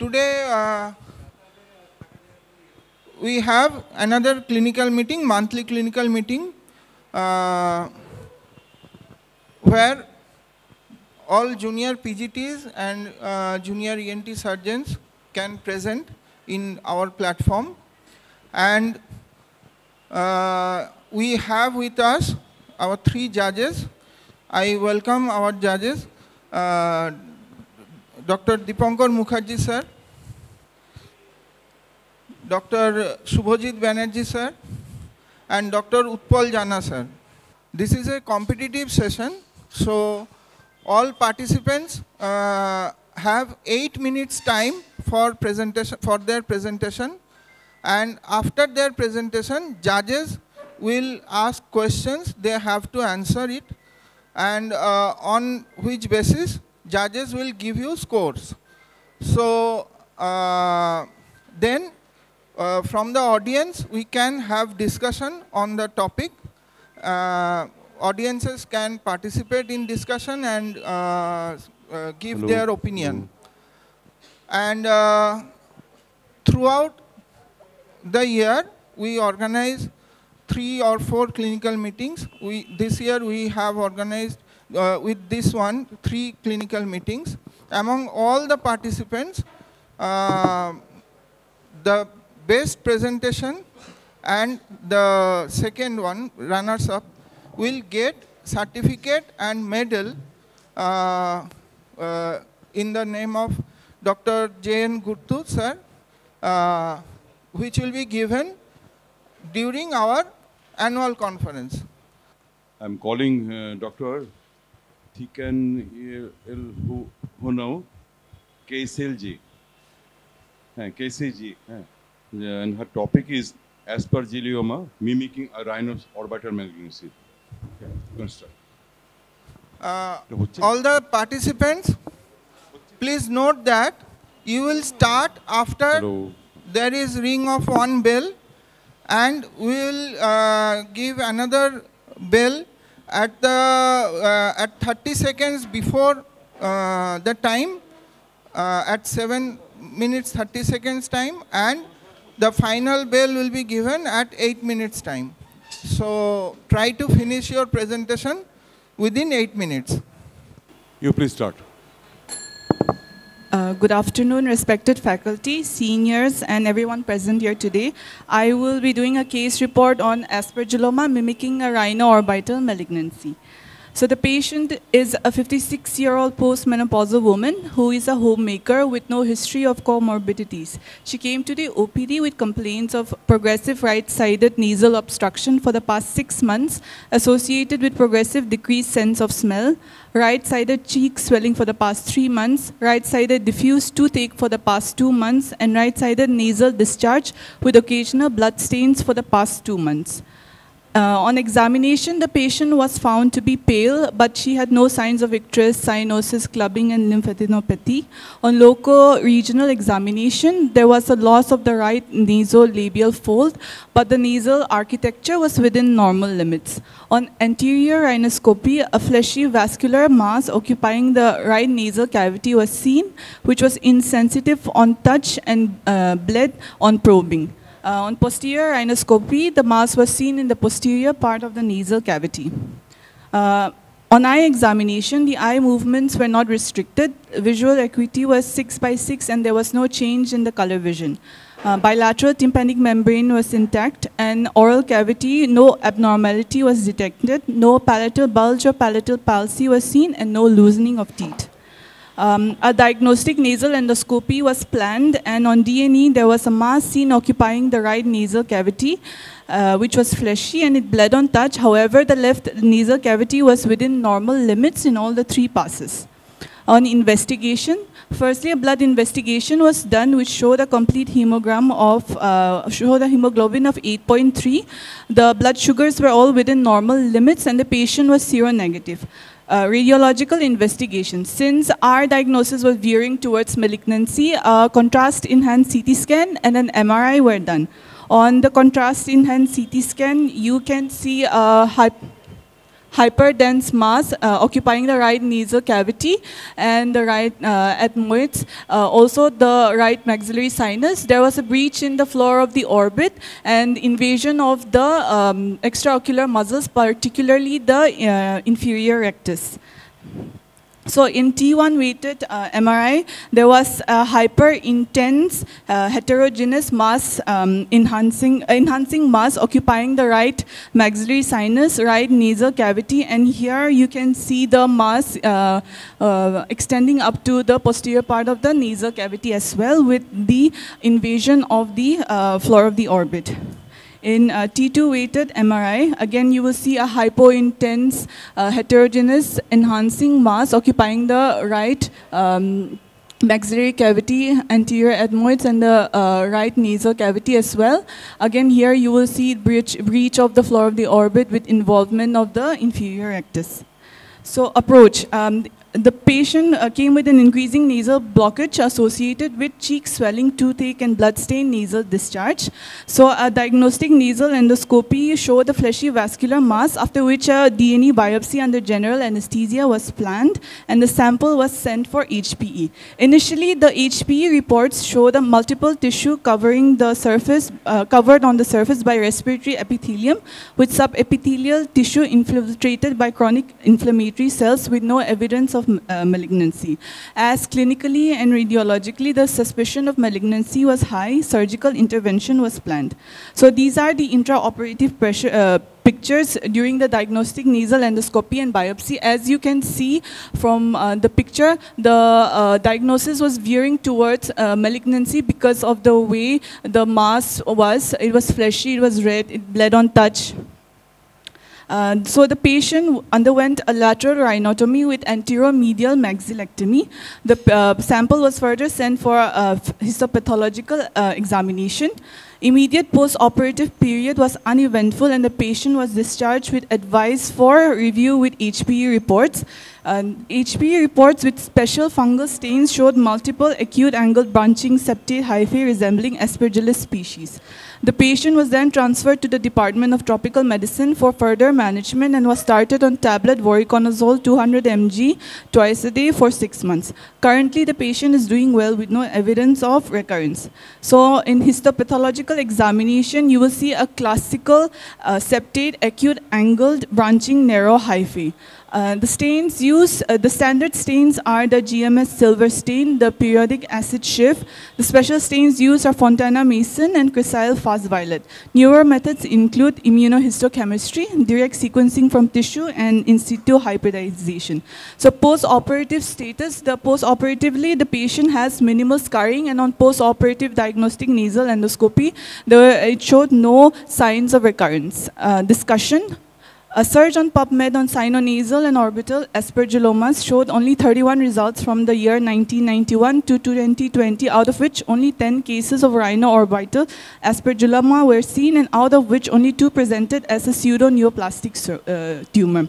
today uh, we have another clinical meeting, monthly clinical meeting, uh, where all junior PGTs and uh, junior ENT surgeons can present in our platform. And uh, we have with us our three judges. I welcome our judges, uh, Dr. Dipankar Mukherjee sir, Dr. Subhajit Banerjee sir, and Dr. Utpal Jana sir. This is a competitive session, so all participants uh, have eight minutes time for presentation for their presentation, and after their presentation, judges will ask questions. They have to answer it, and uh, on which basis judges will give you scores. So uh, then uh, from the audience, we can have discussion on the topic. Uh, audiences can participate in discussion and uh, uh, give Hello. their opinion. And uh, throughout the year, we organize three or four clinical meetings. We, this year, we have organized uh, with this one, three clinical meetings. Among all the participants, uh, the best presentation and the second one, runners up, will get certificate and medal uh, uh, in the name of Dr. J.N. Gurtu, sir, uh, which will be given during our annual conference. I'm calling uh, Dr. Chicken. Who now? Kaiselji. Kaiselji. And her topic is aspergilloma mimicking a rhino's orbital malignancy. Uh, all the participants, please note that you will start after there is ring of one bell and we will uh, give another bell at the uh, at 30 seconds before uh, the time uh, at 7 minutes 30 seconds time and the final bell will be given at 8 minutes time so try to finish your presentation within 8 minutes You please start. Uh, good afternoon, respected faculty, seniors, and everyone present here today. I will be doing a case report on aspergilloma mimicking a rhino-orbital malignancy. So the patient is a 56-year-old postmenopausal woman who is a homemaker with no history of comorbidities. She came to the OPD with complaints of progressive right-sided nasal obstruction for the past six months associated with progressive decreased sense of smell, right-sided cheek swelling for the past three months, right-sided diffuse toothache for the past two months, and right-sided nasal discharge with occasional blood stains for the past two months. Uh, on examination, the patient was found to be pale, but she had no signs of icterus, cyanosis, clubbing, and lymphadenopathy. On local regional examination, there was a loss of the right nasolabial fold, but the nasal architecture was within normal limits. On anterior rhinoscopy, a fleshy vascular mass occupying the right nasal cavity was seen, which was insensitive on touch and uh, bled on probing. Uh, on posterior rhinoscopy, the mass was seen in the posterior part of the nasal cavity. Uh, on eye examination, the eye movements were not restricted. Visual acuity was 6 by 6 and there was no change in the color vision. Uh, bilateral tympanic membrane was intact and oral cavity, no abnormality was detected. No palatal bulge or palatal palsy was seen and no loosening of teeth. Um, a diagnostic nasal endoscopy was planned, and on DNE, there was a mass seen occupying the right nasal cavity, uh, which was fleshy and it bled on touch. However, the left nasal cavity was within normal limits in all the three passes. On investigation, firstly, a blood investigation was done, which showed a complete hemogram of, uh, showed a hemoglobin of 8.3. The blood sugars were all within normal limits, and the patient was seronegative. Uh, radiological investigation. Since our diagnosis was veering towards malignancy, a contrast enhanced CT scan and an MRI were done. On the contrast enhanced CT scan, you can see a hy- hyperdense mass uh, occupying the right nasal cavity and the right uh, ethmoids, uh, also the right maxillary sinus. There was a breach in the floor of the orbit and invasion of the um, extraocular muscles, particularly the inferior rectus. So in T1 weighted uh, MRI, there was a hyper intense uh, heterogeneous mass um, enhancing, enhancing mass occupying the right maxillary sinus, right nasal cavity, and here you can see the mass uh, uh extending up to the posterior part of the nasal cavity as well with the invasion of the uh, floor of the orbit. In uh, T2 weighted MRI, again you will see a hypo-intense uh, heterogeneous enhancing mass occupying the right um, maxillary cavity, anterior ethmoids, and the uh, right nasal cavity as well. Again, here you will see breach, breach of the floor of the orbit with involvement of the inferior rectus. So approach. Um, the patient uh, came with an increasing nasal blockage associated with cheek swelling, toothache, and blood-stained nasal discharge. So a diagnostic nasal endoscopy showed a fleshy vascular mass, after which a DNE biopsy under general anesthesia was planned, and the sample was sent for HPE. Initially, the HPE reports showed a multiple tissue covering the surface, uh, covered on the surface by respiratory epithelium, with subepithelial tissue infiltrated by chronic inflammatory cells with no evidence of of uh, malignancy. As clinically and radiologically, the suspicion of malignancy was high, surgical intervention was planned. So these are the intraoperative pressure, uh, pictures during the diagnostic nasal endoscopy and biopsy. As you can see from uh, the picture, the uh, diagnosis was veering towards uh, malignancy because of the way the mass was. It was fleshy, it was red, it bled on touch. Uh, so the patient underwent a lateral rhinotomy with anteromedial maxillectomy. The uh, sample was further sent for histopathological uh, examination. Immediate post-operative period was uneventful and the patient was discharged with advice for review with HPE reports. HPE reports with special fungal stains showed multiple acute angled branching septate hyphae resembling Aspergillus species. The patient was then transferred to the Department of Tropical Medicine for further management and was started on tablet voriconazole 200 mg twice a day for six months. Currently, the patient is doing well with no evidence of recurrence. So in histopathological examination, you will see a classical uh, septate acute angled branching narrow hyphae. Uh, the stains used, uh, the standard stains are the GMS silver stain, the periodic acid Schiff. The special stains used are Fontana Masson and Cresyl fast violet. Newer methods include immunohistochemistry, direct sequencing from tissue, and in situ hybridization. So post-operative status, the post-operatively, the patient has minimal scarring, and on post-operative diagnostic nasal endoscopy, the, it showed no signs of recurrence. Uh, discussion, a search on PubMed on sinonasal and orbital aspergillomas showed only 31 results from the year 1991 to 2020, out of which only 10 cases of rhino-orbital aspergilloma were seen, and out of which only two presented as a pseudo-neoplastic uh, tumor.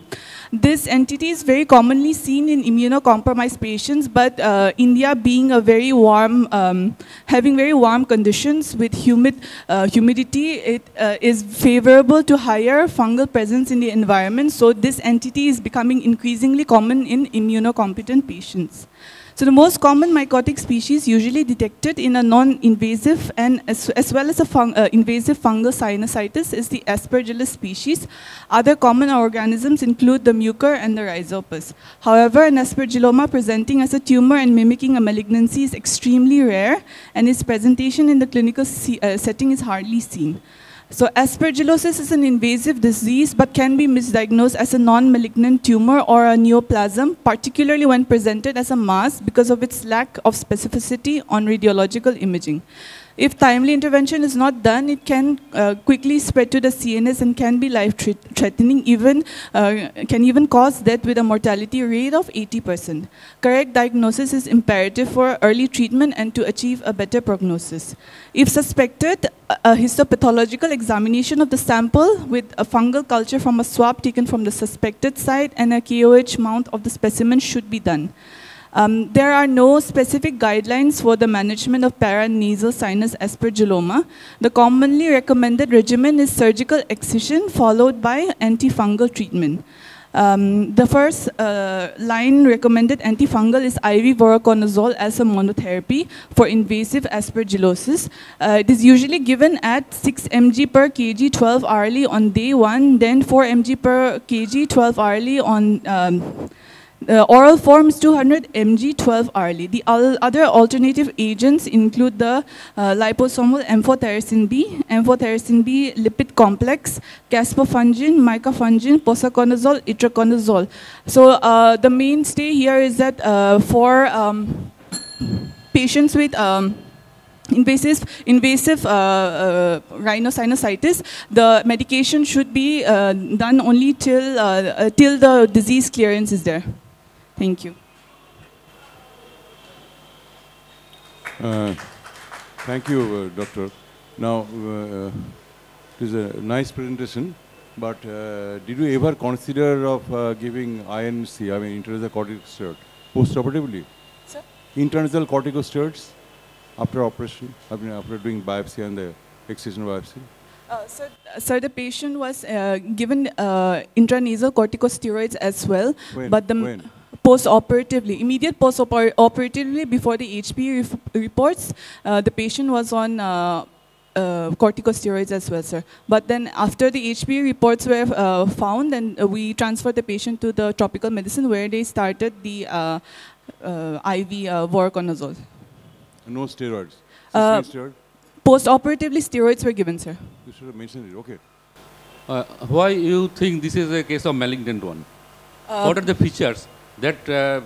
This entity is very commonly seen in immunocompromised patients, but uh, India being a very warm, um, having very warm conditions with humid uh, humidity, it uh, is favorable to higher fungal presence in the environment. So this entity is becoming increasingly common in immunocompetent patients. So the most common mycotic species usually detected in a non-invasive and as, as, well as a fung, uh, invasive fungal sinusitis is the Aspergillus species. Other common organisms include the mucor and the rhizopus. However, an aspergilloma presenting as a tumor and mimicking a malignancy is extremely rare and its presentation in the clinical uh, setting is hardly seen. So aspergillosis is an invasive disease but can be misdiagnosed as a non-malignant tumor or a neoplasm, particularly when presented as a mass because of its lack of specificity on radiological imaging. If timely intervention is not done, it can uh, quickly spread to the CNS and can be life-threatening, even uh, can even cause death with a mortality rate of 80%. Correct diagnosis is imperative for early treatment and to achieve a better prognosis. If suspected, a histopathological examination of the sample with a fungal culture from a swab taken from the suspected site and a KOH mount of the specimen should be done. Um, there are no specific guidelines for the management of paranasal sinus aspergilloma. The commonly recommended regimen is surgical excision followed by antifungal treatment. Um, the first uh, line recommended antifungal is IV voriconazole as a monotherapy for invasive aspergillosis. Uh, it is usually given at 6 mg per kg 12 hourly on day one, then 4 mg per kg 12 hourly on um, the oral forms 200 mg 12 hourly. The other alternative agents include the uh, liposomal amphotericin B, amphotericin B lipid complex, caspofungin, micafungin, posaconazole, itraconazole. So uh, the mainstay here is that uh, for um, patients with um, invasive, invasive uh, uh, rhinosinusitis, the medication should be uh, done only till, uh, uh, till the disease clearance is there. Thank you. Uh, Thank you, uh, doctor. Now, uh, it is a nice presentation, but uh, did you ever consider of uh, giving INC, I mean intranasal corticosteroid, post-operatively? Sir? Intranasal corticosteroids after operation, I mean after doing biopsy and the excision biopsy? Uh, sir, sir, the patient was uh, given uh, intranasal corticosteroids as well, When? but the When? Post-operatively, immediate post-operatively before the HP ref- reports, uh, the patient was on uh, uh, corticosteroids as well, sir. But then after the HP reports were uh, found, and uh, we transferred the patient to the tropical medicine where they started the uh, uh, IV uh, voriconazole. No steroids? Uh, steroid? Post-operatively, steroids were given, sir. You should have mentioned it, okay. Uh, why you think this is a case of malignant one? Uh, what are the features that uh,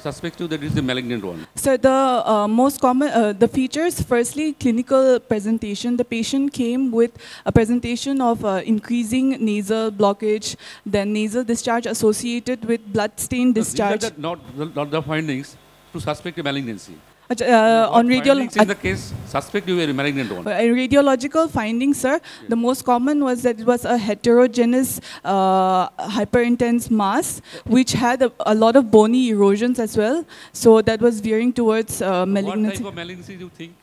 suspect you that is a malignant one? So the uh, most common, uh, the features, firstly, clinical presentation. The patient came with a presentation of uh, increasing nasal blockage, then nasal discharge associated with blood-stained These are discharge. the- not, the, not the findings to suspect a malignancy. Uh, on findings in the case, suspect you were malignant one. Uh, in radiological findings, sir, the most common was that it was a heterogeneous uh, hyperintense mass, which had a, a lot of bony erosions as well. So that was veering towards uh, What malignancy. type of malignancy do you think?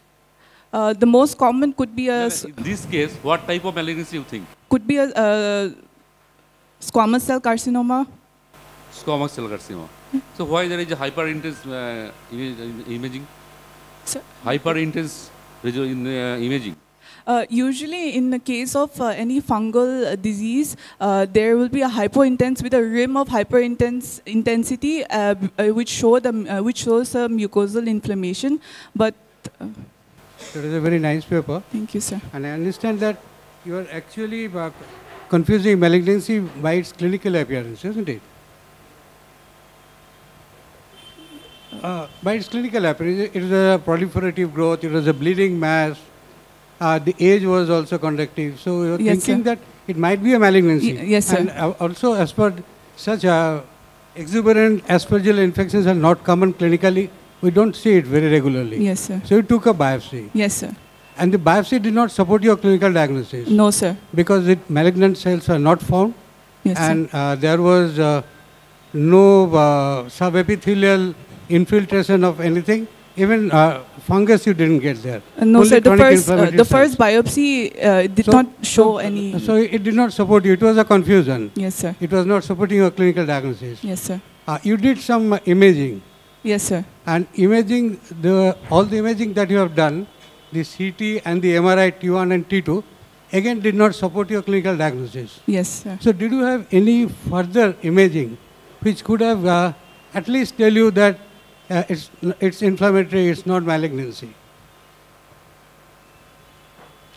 Uh, the most common could be a no, in this case, what type of malignancy you think? could be a, uh squamous cell carcinoma. Squamous cell carcinoma. So why there is a hyperintense uh, imaging? Sir? Hyperintense resu- in, uh, imaging. Uh, usually, in the case of uh, any fungal uh, disease, uh, there will be a hypointense with a rim of hyperintense intensity, uh, uh, which show the uh, which shows a mucosal inflammation. But uh, That is a very nice paper. thank you, sir. And I understand that you are actually uh, confusing malignancy by its clinical appearance, isn't it? Uh, by its clinical appearance, it was a proliferative growth, it was a bleeding mass, uh, the age was also conductive. So you're Yes, thinking sir. that it might be a malignancy. Ye- yes, sir. And uh, also, as per such uh, exuberant aspergillus infections are not common clinically, we don't see it very regularly. Yes, sir. So you took a biopsy. Yes, sir. And the biopsy did not support your clinical diagnosis No, sir. because the malignant cells are not found Yes, sir. and uh, there was uh, no uh, subepithelial infiltration of anything. Even uh, fungus you didn't get there. No, Only sir. The first, uh, the first biopsy uh, did So- not show any. So it did not support you. It was a confusion. yes, sir. It was not supporting your clinical diagnosis. Yes, sir. Uh, you did some imaging Yes, sir. and imaging the all the imaging that you have done, the CT and the MRI T1 and T2, again did not support your clinical diagnosis. Yes, sir. So did you have any further imaging which could have uh, at least tell you that uh, it's, it's inflammatory, it's not malignancy?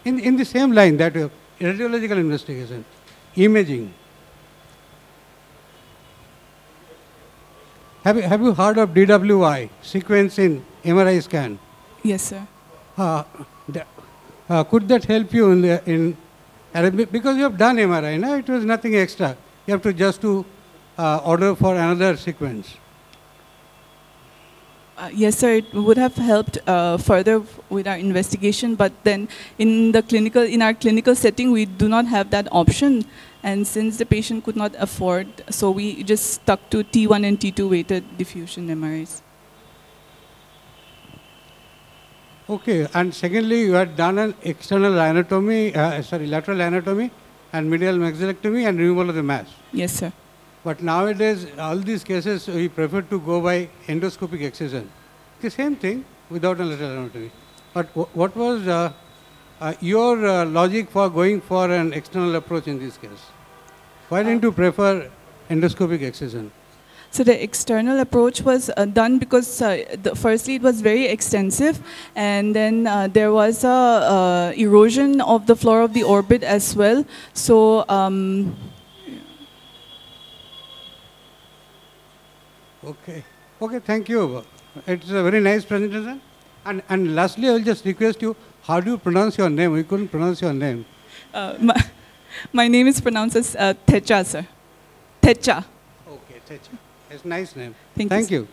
In, in the same line that uh, radiological investigation, imaging. Have you, have you heard of DWI, sequence in MRI scan? Yes, sir. Uh, the- uh, could that help you in, the, in Arabic? Because you have done MRI, no? it was nothing extra. You have to just to uh, order for another sequence. Uh, yes, sir. It would have helped uh, further with our investigation, but then in the clinical, in our clinical setting, we do not have that option. And since the patient could not afford, so we just stuck to T1 and T2 weighted diffusion MRIs. Okay, and secondly, you had done an external rhinotomy, uh, sorry, lateral rhinotomy and medial maxillectomy and removal of the mass. Yes, sir. But nowadays, all these cases, we prefer to go by endoscopic excision. The same thing without a lateral rhinotomy. But what was uh, uh, your uh, logic for going for an external approach in this case? Why didn't you prefer endoscopic excision? So the external approach was uh, done because uh, the, firstly it was very extensive and then uh, there was a uh, erosion of the floor of the orbit as well. So um, Okay. Okay, thank you. It's a very nice presentation. And, and lastly, I will just request you, how do you pronounce your name? We couldn't pronounce your name. uh, my, my name is pronounced as uh, Techa, sir. Techa. Okay, Techa. It's a nice name. Thank you, Thank sir. you.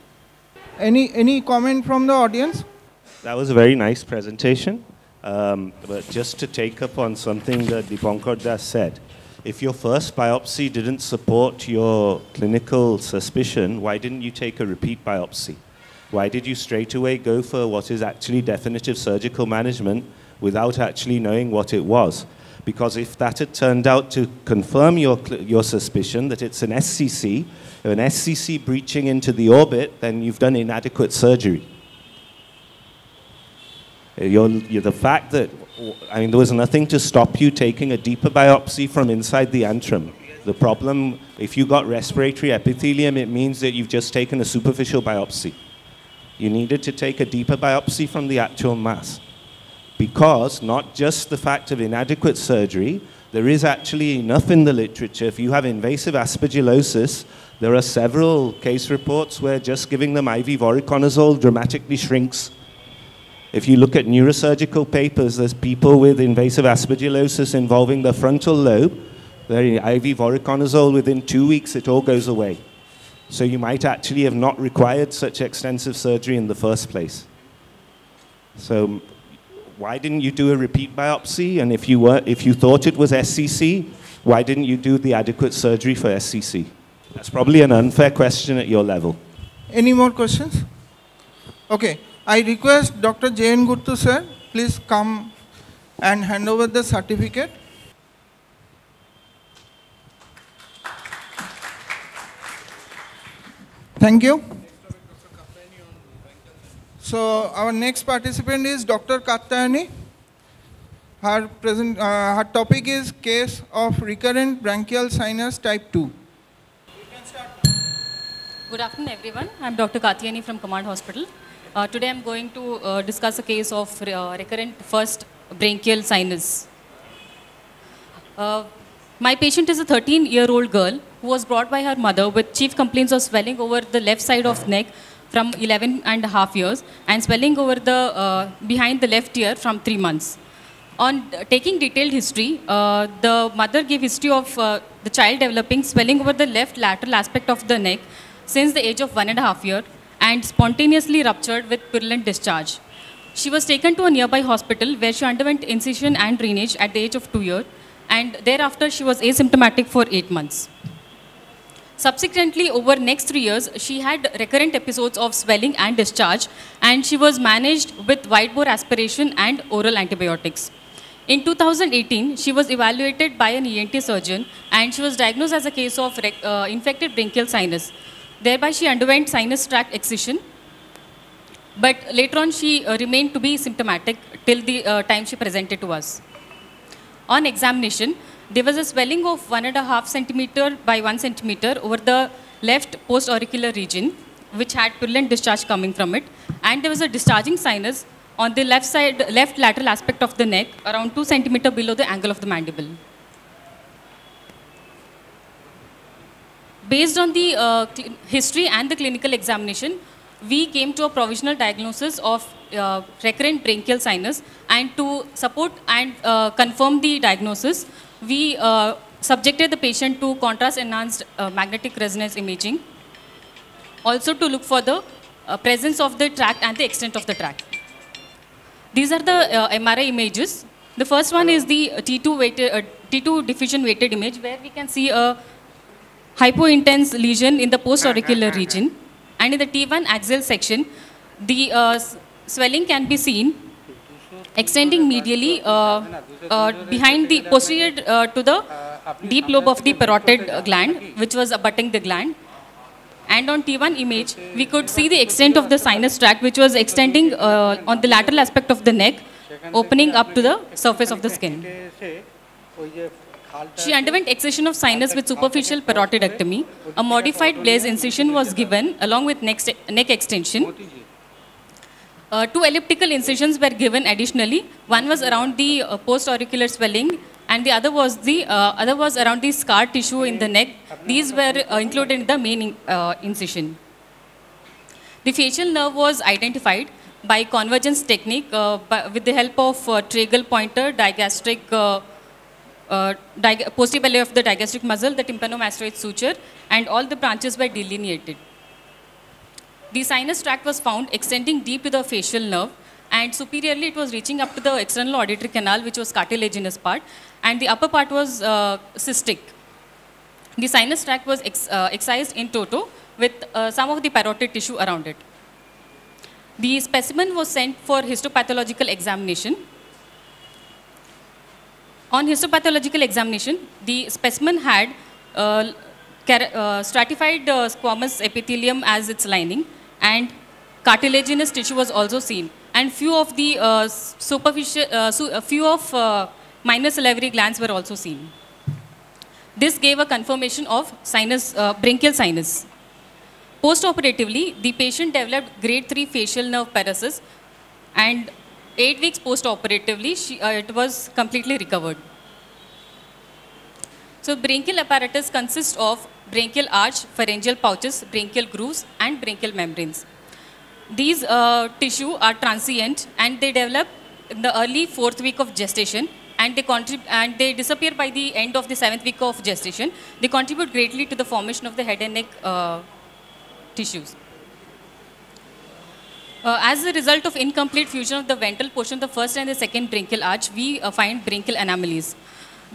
Any, any comment from the audience? That was a very nice presentation. Um, but just to take up on something that Dipankar Das said, if your first biopsy didn't support your clinical suspicion, why didn't you take a repeat biopsy? Why did you straight away go for what is actually definitive surgical management without actually knowing what it was? Because if that had turned out to confirm your, your suspicion that it's an SCC, an SCC breaching into the orbit, then you've done inadequate surgery. You're, you're the fact that, I mean, there was nothing to stop you taking a deeper biopsy from inside the antrum. The problem, if you got respiratory epithelium, it means that you've just taken a superficial biopsy. You needed to take a deeper biopsy from the actual mass. Because not just the fact of inadequate surgery, there is actually enough in the literature. If you have invasive aspergillosis, there are several case reports where just giving them IV voriconazole dramatically shrinks if you look at neurosurgical papers, there's people with invasive aspergillosis involving the frontal lobe. They're IV voriconazole, within two weeks, it all goes away. So you might actually have not required such extensive surgery in the first place. So why didn't you do a repeat biopsy? And if you, were, if you thought it was SCC, why didn't you do the adequate surgery for SCC? That's probably an unfair question at your level. Any more questions? Okay, I request Dr. J.N. Gurtu sir, please come and hand over the certificate. Thank you. So our next participant is Dr. Kattayani. Her, present, uh, her topic is case of recurrent branchial sinus type 2. Good afternoon, everyone. I'm Dr. Katyani from Command Hospital. Uh, today I'm going to uh, discuss a case of uh, recurrent first branchial sinus. Uh, my patient is a 13-year-old girl who was brought by her mother with chief complaints of swelling over the left side of neck from 11 and a half years and swelling over the uh, behind the left ear from three months. On taking detailed history, uh, the mother gave history of uh, the child developing swelling over the left lateral aspect of the neck since the age of one and a half year and spontaneously ruptured with purulent discharge. She was taken to a nearby hospital where she underwent incision and drainage at the age of two years and thereafter she was asymptomatic for eight months. Subsequently, over next three years, she had recurrent episodes of swelling and discharge, and she was managed with wide bore aspiration and oral antibiotics. In 2018, she was evaluated by an ENT surgeon, and she was diagnosed as a case of uh, infected branchial sinus. Thereby, she underwent sinus tract excision, but later on, she uh, remained to be symptomatic till the uh, time she presented to us. On examination, there was a swelling of one and a half centimeter by one centimeter over the left post-auricular region, which had purulent discharge coming from it, and there was a discharging sinus on the left side, left lateral aspect of the neck, around two centimeter below the angle of the mandible. Based on the uh, history and the clinical examination, we came to a provisional diagnosis of uh, recurrent branchial sinus and to support and uh, confirm the diagnosis, we uh, subjected the patient to contrast enhanced uh, magnetic resonance imaging. Also to look for the uh, presence of the tract and the extent of the tract. These are the MRI images. The first one is the T2, weighted, uh, T2 diffusion weighted image where we can see a hypointense lesion in the post-auricular region. And in the T1 axial section, the uh, swelling can be seen extending medially uh, uh, behind the posterior uh, to the deep lobe of the parotid gland, which was abutting the gland. And on T1 image, we could see the extent of the sinus tract, which was extending uh, on the lateral aspect of the neck, opening up to the surface of the skin. She underwent excision of sinus with superficial parotidectomy. A modified Blair incision was given along with neck, neck extension. Uh, two elliptical incisions were given additionally. One was around the uh, post-auricular swelling and the other was the uh, other was around the scar tissue in the neck. These were uh, included in the main in- uh, incision. The facial nerve was identified by convergence technique uh, by, with the help of uh, tragal pointer, digastric, uh, uh, posterior belly of the digastric muscle, the tympanomastoid suture, and all the branches were delineated. The sinus tract was found extending deep to the facial nerve, and superiorly it was reaching up to the external auditory canal, which was cartilaginous part, and the upper part was uh, cystic. The sinus tract was ex- uh, excised in toto with uh, some of the parotid tissue around it. The specimen was sent for histopathological examination. On histopathological examination, the specimen had uh, uh, stratified uh, squamous epithelium as its lining, and cartilaginous tissue was also seen. And few of the uh, superficial, uh, su- a few of uh, minor salivary glands were also seen. This gave a confirmation of sinus, uh, branchial sinus. Postoperatively, the patient developed grade 3 facial nerve paresis and 8 weeks postoperatively, uh, it was completely recovered. So branchial apparatus consists of branchial arch, pharyngeal pouches, branchial grooves and branchial membranes. These uh, tissue are transient and they develop in the early fourth week of gestation and they and they disappear by the end of the seventh week of gestation. They contribute greatly to the formation of the head and neck uh, tissues. Uh, as a result of incomplete fusion of the ventral portion of the first and the second branchial arch, we uh, find branchial anomalies.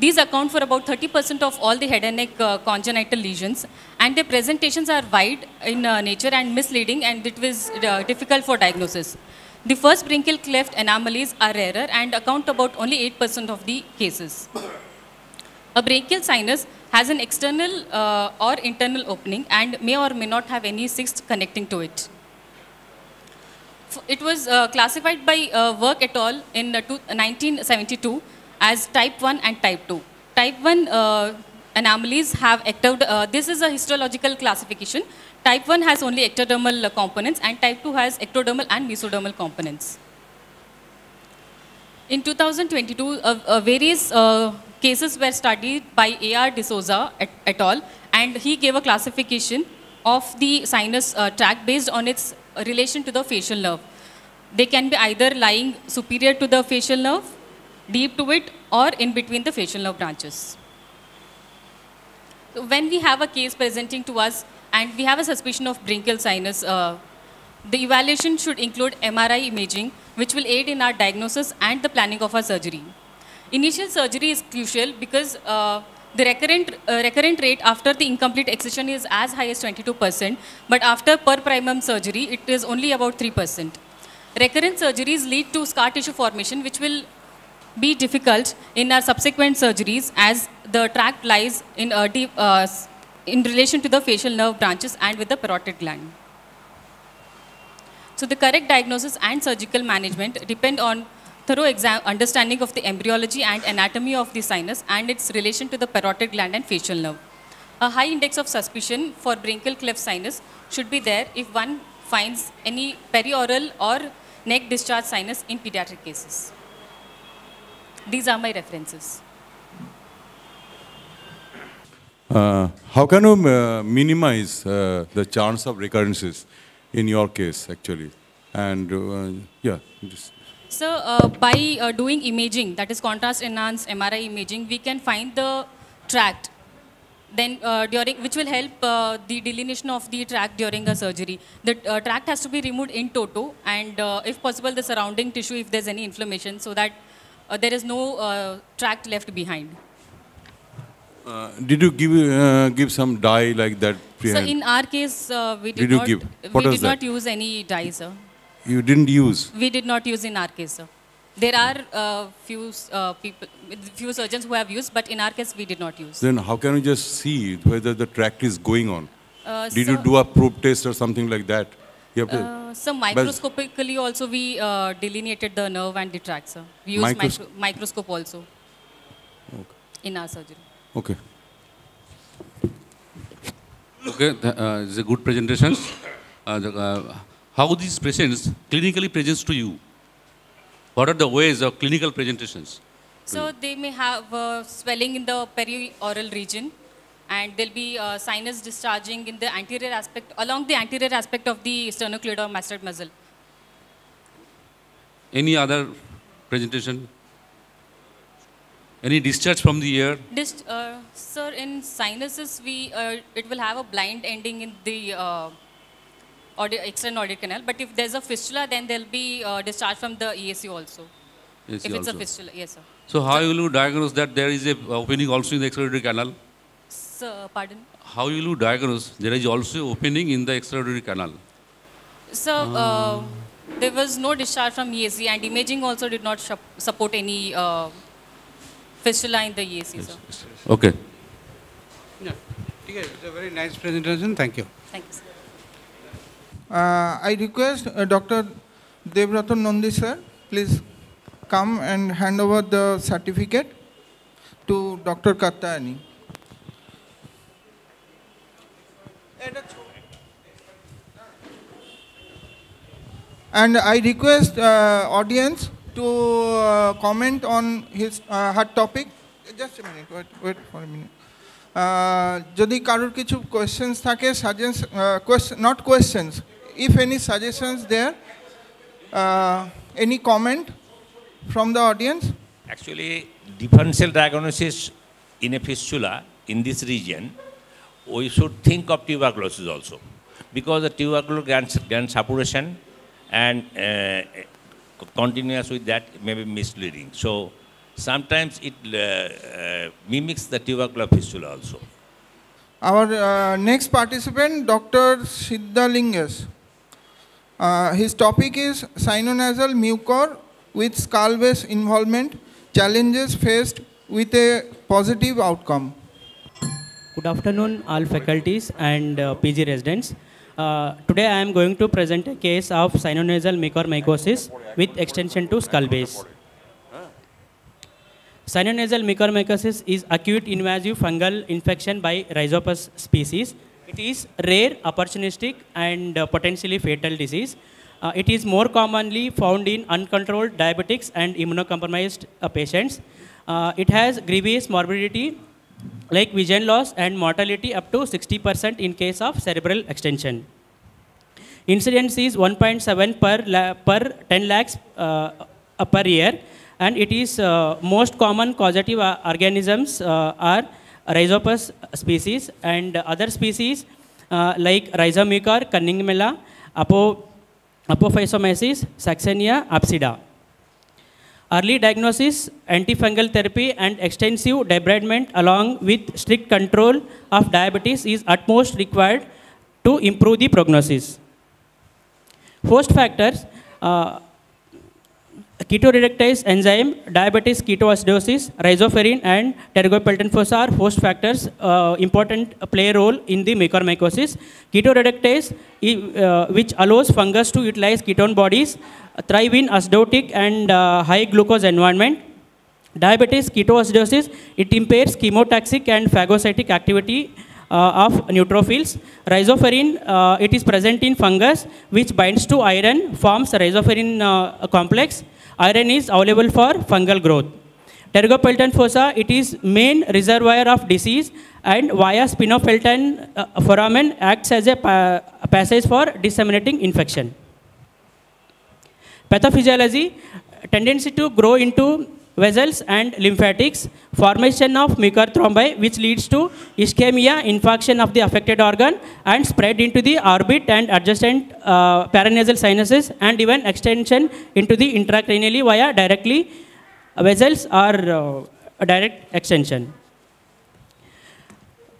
These account for about 30% of all the head and neck uh, congenital lesions, and their presentations are wide in uh, nature and misleading, and it was uh, difficult for diagnosis. The first branchial cleft anomalies are rarer and account about only 8% of the cases. A branchial sinus has an external uh, or internal opening and may or may not have any cyst connecting to it. It was uh, classified by uh, Work et al. in uh, 1972 as type 1 and type 2. Type 1 uh, anomalies have ectod- uh, this is a histological classification. Type 1 has only ectodermal components and type 2 has ectodermal and mesodermal components. In 2022, uh, uh, various cases were studied by A.R. D'Souza et, et al. and he gave a classification of the sinus tract based on its relation to the facial nerve. They can be either lying superior to the facial nerve, deep to it, or in between the facial nerve branches. So when we have a case presenting to us and we have a suspicion of branchial sinus, uh, the evaluation should include MRI imaging, which will aid in our diagnosis and the planning of our surgery. Initial surgery is crucial because uh, the recurrent, uh, recurrent rate after the incomplete excision is as high as 22%, but after per primum surgery, it is only about 3%. Recurrent surgeries lead to scar tissue formation, which will be difficult in our subsequent surgeries as the tract lies in, deep, uh, in relation to the facial nerve branches and with the parotid gland. So the correct diagnosis and surgical management depend on thorough understanding of the embryology and anatomy of the sinus and its relation to the parotid gland and facial nerve. A high index of suspicion for branchial cleft sinus should be there if one finds any perioral or neck discharge sinus in pediatric cases. These are my references. Uh, how can you uh, minimize uh, the chance of recurrences in your case, actually? And uh, yeah, just, So uh, by uh, doing imaging, that is contrast enhanced MRI imaging, we can find the tract. Then uh, during which will help uh, the delineation of the tract during a surgery. The uh, tract has to be removed in toto, and uh, if possible, the surrounding tissue if there's any inflammation, so that uh, there is no uh, tract left behind. uh, did you give uh, give some dye like that? So in our case, uh, we did, Did you not give? What we did not that? use any dye, sir. You didn't use. We did not use in our case, sir. There are uh, few uh, people, few surgeons who have used, but in our case, we did not use. Then how can you just see whether the tract is going on? Uh, Did you do a probe test or something like that? You have Uh, so microscopically also we uh, delineated the nerve and the tract, sir. We used Micros- micro- microscope also in our surgery. okay. Okay, th- uh, it's a good presentation. Uh, the, uh, how these patients clinically presents to you? What are the ways of clinical presentations? So they may have uh, swelling in the perioral region and there'll be uh, sinus discharging in the anterior aspect, along the anterior aspect of the sternocleidomastoid muscle. Any other presentation? Any discharge from the ear? Dist- uh, sir, in sinuses, we, uh, it will have a blind ending in the uh, audi- external audit canal. But if there's a fistula, then there'll be uh, discharge from the EAC also. Yes, if it's a fistula, yes, sir. So how will you diagnose that there is a opening also in the extraordinary canal? Sir, pardon? How will you diagnose there is also opening in the extraordinary canal? So uh, there was no discharge from EAC and imaging also did not support any uh, fistula in the EAC, sir. Okay. Yeah. Okay, it's a very nice presentation. Thank you. Thank you, sir. Uh, I request uh, Dr. Devratan Nandi sir, please come and hand over the certificate to Dr. Kattayani. And I request uh, audience to uh, comment on his uh, her topic. Just a minute, wait, wait for a minute. Uh, যদি কারোর কিছু questions থাকে suggestions not questions if any suggestions there, uh, any comment from the audience? Actually, differential diagnosis in a fistula in this region, we should think of tuberculosis also. Because the tuberculosis gland suppuration and uh, continuous with that may be misleading. So sometimes it uh, uh mimics the tubercular fistula also. Our uh, next participant, Dr. Siddhalingas. Uh, his topic is sinonasal mucor with skull base involvement, challenges faced with a positive outcome. Good afternoon, all faculties and uh, PG residents. Uh, today I am going to present a case of sinonasal mucormycosis with extension to skull base. Sinonasal mucormycosis is acute invasive fungal infection by Rhizopus species. It is rare, opportunistic, and uh, potentially fatal disease. Uh, it is more commonly found in uncontrolled diabetics and immunocompromised uh, patients. Uh, it has grievous morbidity like vision loss and mortality up to 60% in case of cerebral extension. Incidence is 1.7 per, per 10 lakhs uh, per year and it is uh, most common causative organisms are Rhizopus species and other species uh, like Rhizomucor, Cunninghamella, Apo, Apophysomyces, Saksenaea, Absidia. Early diagnosis, antifungal therapy, and extensive debridement along with strict control of diabetes is utmost required to improve the prognosis. Host factors, uh, ketoreductase enzyme, diabetes ketoacidosis, rhizoferrin, and pterygopalatine are host factors uh, important play a role in the mucormycosis. Ketoreductase, uh, which allows fungus to utilize ketone bodies, thrive in acidotic and uh, high glucose environment. Diabetes ketoacidosis, it impairs chemotaxic and phagocytic activity uh, of neutrophils. Rhizoferrin, uh, it is present in fungus which binds to iron, forms rhizoferrin uh, complex. Iron is available for fungal growth. Tergopelton fossa, it is main reservoir of disease and via spinopelton uh, foramen acts as a pa- passage for disseminating infection. Pathophysiology, tendency to grow into vessels and lymphatics, formation of mucothrombi which leads to ischemia, infarction of the affected organ and spread into the orbit and adjacent uh, paranasal sinuses and even extension into the intracranially via directly vessels or uh, direct extension.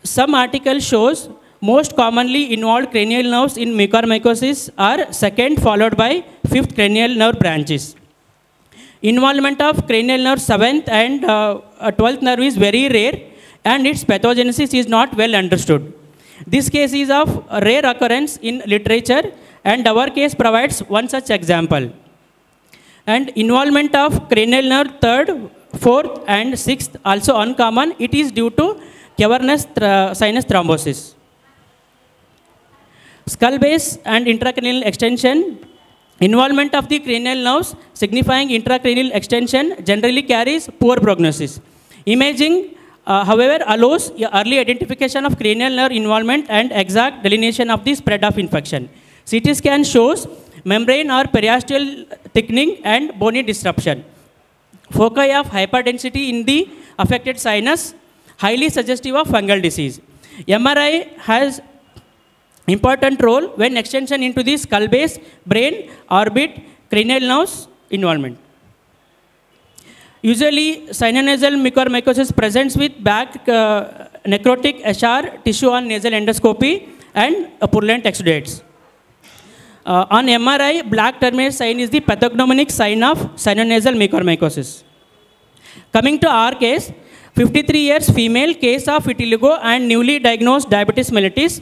Some article shows most commonly involved cranial nerves in mucormycosis are second followed by fifth cranial nerve branches. Involvement of cranial nerve 7th and uh, uh, 12th nerve is very rare and its pathogenesis is not well understood. This case is of rare occurrence in literature and our case provides one such example. And involvement of cranial nerve 3rd, 4th and 6th also uncommon. It is due to cavernous sinus thrombosis. Skull base and intracranial extension. Involvement of the cranial nerves signifying intracranial extension generally carries poor prognosis. Imaging, uh, however, allows early identification of cranial nerve involvement and exact delineation of the spread of infection. CT scan shows membrane or periosteal thickening and bony disruption. Foci of hyperdensity in the affected sinus, highly suggestive of fungal disease. MRI has important role when extension into the skull base, brain, orbit, cranial nerves involvement. Usually, sinonasal mucormycosis presents with back uh, necrotic HR tissue on nasal endoscopy and uh, purulent exudates. Uh, on MRI, black turbinate sign is the pathognomonic sign of sinonasal mucormycosis. Coming to our case, 53 years female, case of vitiligo and newly diagnosed diabetes mellitus,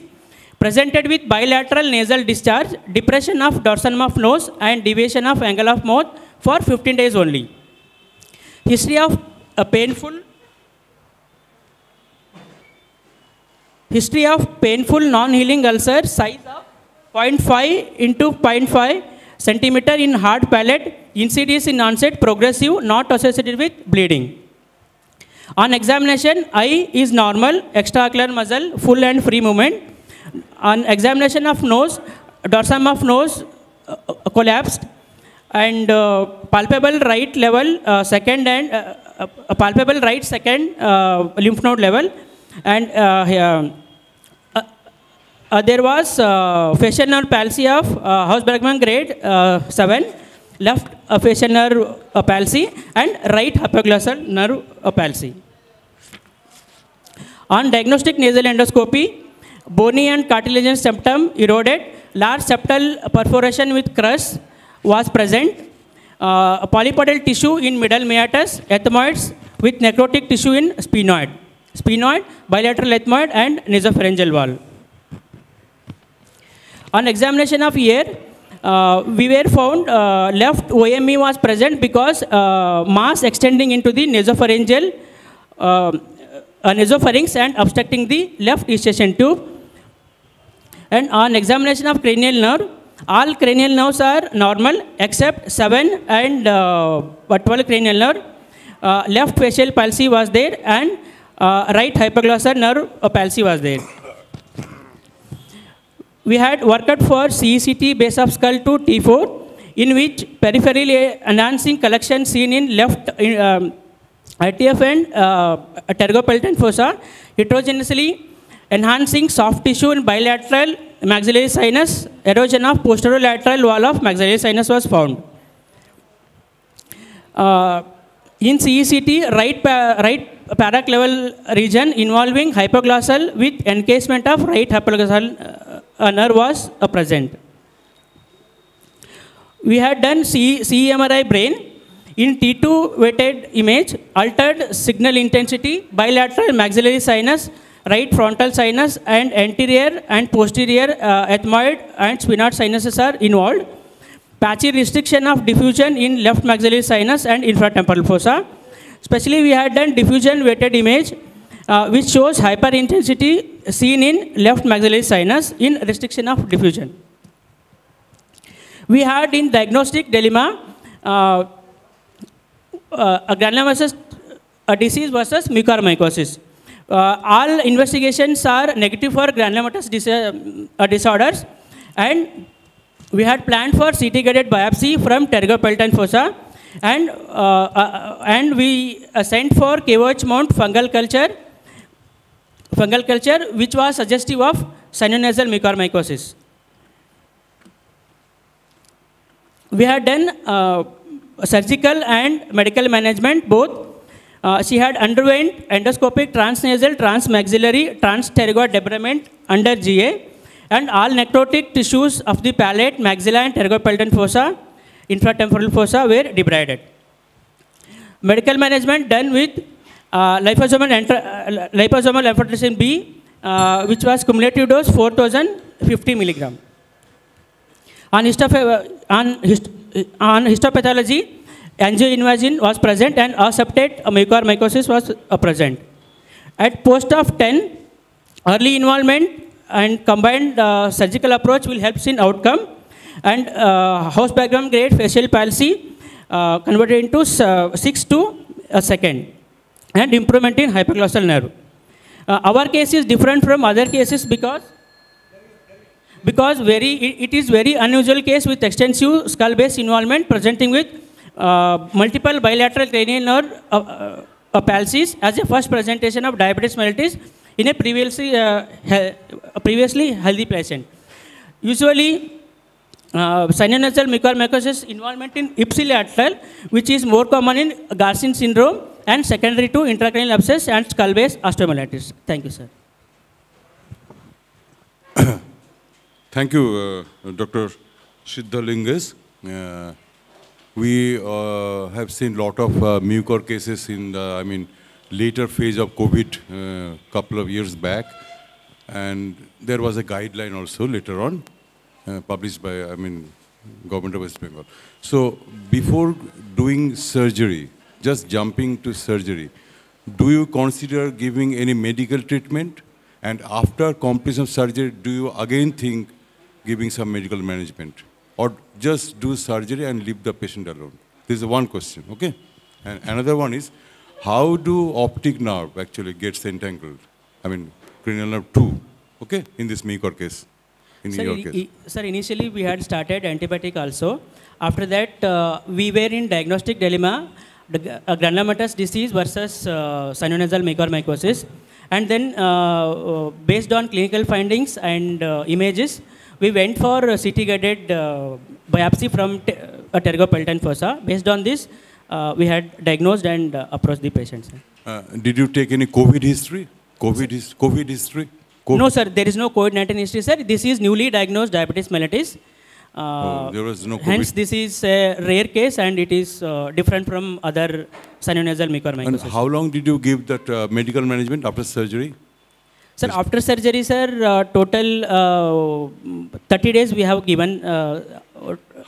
presented with bilateral nasal discharge, depression of dorsum of nose and deviation of angle of mouth for 15 days only. History of a painful history of painful non-healing ulcer size of 0.5 into 0.5 centimeter in hard palate, insidious in onset, progressive, not associated with bleeding. On examination, eye is normal, extraocular muscle, full and free movement. On examination of nose, dorsum of nose uh, uh, collapsed and uh, palpable right level uh, second and palpable right second lymph node level and uh, there was uh, facial nerve palsy of uh, House-Brackmann grade uh, 7, left uh, facial nerve palsy and right hypoglossal nerve palsy. On diagnostic nasal endoscopy, bony and cartilaginous septum eroded, large septal perforation with crust was present, uh, polypoidal tissue in middle meatus, ethmoids with necrotic tissue in sphenoid, sphenoid, bilateral ethmoid and nasopharyngeal wall. On examination of ear, uh, we were found uh, left OME was present because uh, mass extending into the nasopharyngeal uh, uh, nasopharynx and obstructing the left eustachian tube. And on examination of cranial nerve, all cranial nerves are normal except 7 and uh, 12 cranial nerve. Uh, left facial palsy was there and uh, right hypoglossal nerve uh, palsy was there. We had worked for CECT base of skull to T4 in which peripherally enhancing collection seen in left um, ITF and uh, pterygopalatine fossa, heterogeneously enhancing soft tissue in bilateral maxillary sinus, erosion of posterolateral wall of maxillary sinus was found. Uh, in CECT, right, pa right paraclival region involving hypoglossal with encasement of right hypoglossal uh, nerve was uh, present. We had done C CMRI brain in T2 weighted image, altered signal intensity, bilateral maxillary sinus, right frontal sinus and anterior and posterior uh, ethmoid and sphenoid sinuses are involved. Patchy restriction of diffusion in left maxillary sinus and infratemporal fossa. Especially we had done diffusion weighted image uh, which shows hyperintensity seen in left maxillary sinus in restriction of diffusion. We had in diagnostic dilemma uh, uh, a granulomatous disease versus mucormycosis. Uh, all investigations are negative for granulomatous dis uh, disorders and we had planned for CT guided biopsy from pterygopalatine fossa and, uh, uh, and we uh, sent for KOH mount fungal culture fungal culture which was suggestive of sinonasal mucormycosis. We had done uh, surgical and medical management both. Uh, she had underwent endoscopic transnasal, transmaxillary, transpterygoid debridement under GA and all necrotic tissues of the palate, maxilla and pterygopalatine fossa, infratemporal fossa were debrided. medical management done with uh, liposomal, uh, liposomal amphotericin B, uh, which was cumulative dose 4050 milligram. On, histoph- on, hist- on histopathology, angioinvasion was present and aseptate mucormycosis was uh, present. At post of 10, early involvement and combined uh, surgical approach will help in outcome and uh, House-Brackmann grade facial palsy uh, converted into uh, 6 to a second and improvement in hypoglossal nerve. Uh, our case is different from other cases because because very it, it is very unusual case with extensive skull base involvement presenting with uh, multiple bilateral cranial nerve uh, uh, uh, palsies as a first presentation of diabetes mellitus in a previously uh, he- previously healthy patient usually uh, sinonasal mucormycosis involvement in ipsilateral which is more common in Garcin syndrome and secondary to intracranial abscess and skull base osteomyelitis thank you sir Thank you, Dr. Siddhalingas. We uh, have seen lot of uh, mucor cases in the, I mean, later phase of COVID uh, couple of years back. And there was a guideline also later on, uh, published by, I mean, government of West Bengal. So before doing surgery, just jumping to surgery, do you consider giving any medical treatment? And after completion of surgery, do you again think giving some medical management? Or just do surgery and leave the patient alone? This is one question, okay? And another one is, how do optic nerve actually gets entangled? I mean, cranial nerve 2, okay, in this mucor case, in Sir, your case. i- sir, initially we had started antibiotic also. After that, uh, we were in diagnostic dilemma, uh, granulomatous disease versus uh, sinonasal mucormycosis. And then, uh, uh, based on clinical findings and uh, images, we went for a CT-guided uh, biopsy from a pterygopalatine fossa. Based on this, uh, we had diagnosed and uh, approached the patient. Uh, did you take any COVID history? COVID, his, COVID history? Co- No, sir, there is no COVID-19 history, sir. This is newly diagnosed diabetes mellitus. Uh, Oh, there was no COVID. Hence, this is a rare case and it is uh, different from other sinonasal And mucormycosis. how long did you give that uh, medical management after surgery? Sir, after surgery, sir, uh, total uh, 30 days we have given. Uh,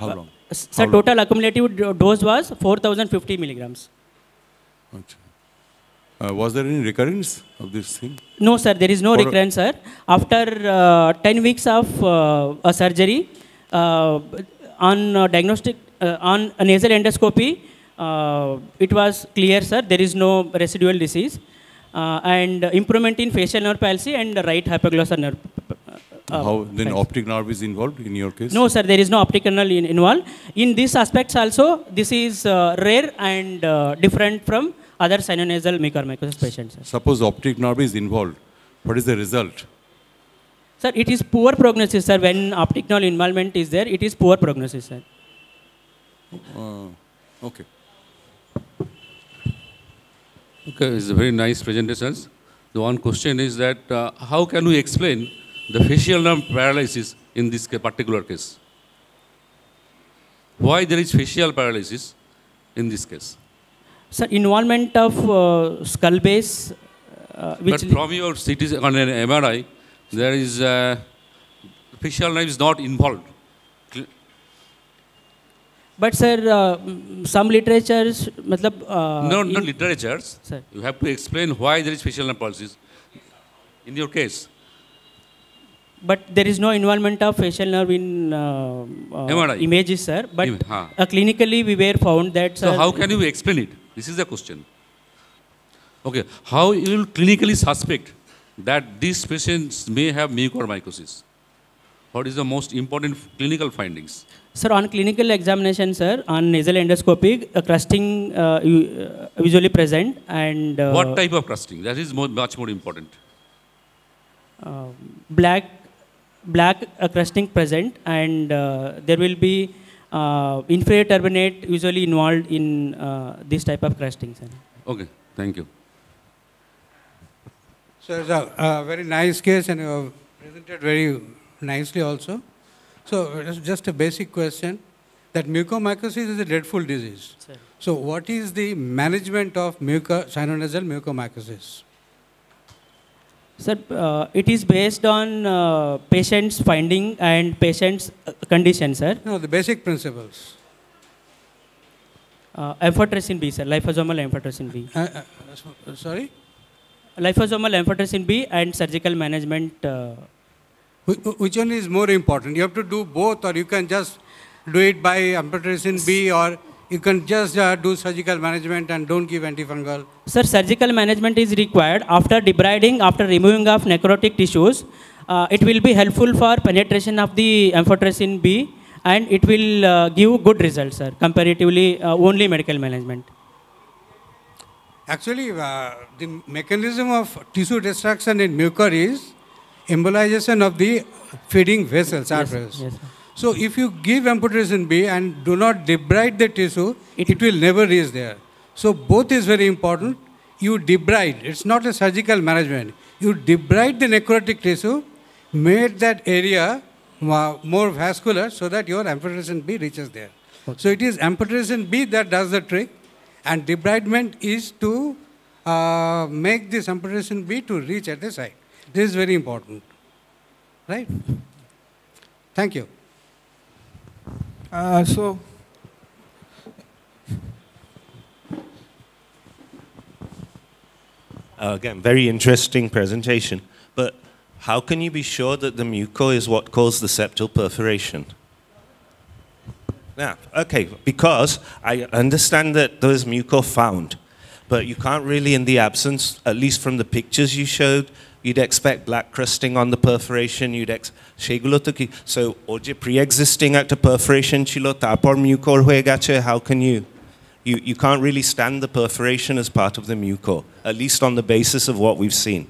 How uh, long? Sir, How long? total accumulative dose was 4050 milligrams. Uh, was there any recurrence of this thing? No, sir, there is no Or- recurrence, sir. After uh, 10 weeks of uh, a surgery, uh, on uh, diagnostic, uh, on a nasal endoscopy, uh, it was clear, sir, there is no residual disease. Uh, and improvement in facial nerve palsy and right hypoglossal nerve. uh, How then palsy. optic nerve is involved in your case? No, sir, there is no optic nerve in, involved. In these aspects also, this is uh, rare and uh, different from other sinonasal mucormycosis patients. Sir. Suppose optic nerve is involved. What is the result? Sir, it is poor prognosis, sir. When optic nerve involvement is there, it is poor prognosis, sir. Uh, okay. Okay, it's a very nice presentation. The one question is that uh, how can we explain the facial nerve paralysis in this particular case? Why there is facial paralysis in this case? Sir, involvement of uh, skull base, uh, which but from your CT on an MRI, there is uh, facial nerve is not involved. But sir, uh, some literatures, matlab, uh, no, not literatures. Sir. You have to explain why there is facial nerve paralysis in your case. But there is no involvement of facial nerve in uh, uh, images, sir. But uh, clinically, we were found that. So how can you explain it? This is the question. Okay, how you will clinically suspect that these patients may have mucormycosis? What is the most important clinical findings? Sir, on clinical examination, sir, on nasal endoscopy, a crusting uh, u- uh, usually present and uh, what type of crusting? That is more, much more important. uh, black black uh, crusting present and uh, there will be uh, inferior turbinate usually involved in uh, this type of crusting, sir. Okay, thank you. So it's a, a very nice case and you have presented very nicely also. So it's just a basic question. that mucormycosis is a dreadful disease. Sir. So what is the management of muco sinonasal mucormycosis? Sir, uh, it is based on uh, patient's finding and patient's uh, condition, sir. No, the basic principles. Uh, amphotericin B, sir, lysosomal amphotericin B. Uh, uh, sorry? Lysosomal amphotericin B and surgical management. Wh- Which one is more important? You have to do both, or you can just do it by amphotericin B, or you can just uh, do surgical management and don't give antifungal. Sir, surgical management is required after debriding, after removing of necrotic tissues. Uh, it will be helpful for penetration of the amphotericin B and it will uh, give good results, sir, comparatively uh, only medical management. Actually, uh, the mechanism of tissue destruction in mucor is embolization of the feeding vessels, arteries. yes, so if you give amphotericin B and do not debride the tissue, it, will never reach there. So both is very important. You debride. It's not a surgical management. You debride the necrotic tissue, make that area more vascular so that your amphotericin B reaches there. So it is amphotericin B that does the trick, and debridement is to uh, make this amphotericin B to reach at the site. This is very important. Right? Thank you. Uh, so, Uh, again, very interesting presentation. But how can you be sure that the muco is what caused the septal perforation? Now, okay, because I understand that there is was muco found, but you can't really, in the absence, at least from the pictures you showed, you'd expect black crusting on the perforation, you'd ex সেগুলো তো কি so ওর যে pre-existing একটা perforation ছিল তারপর mucor হয়ে গেছে how can you you you can't really stand the perforation as part of the mucor at least on the basis of what we've seen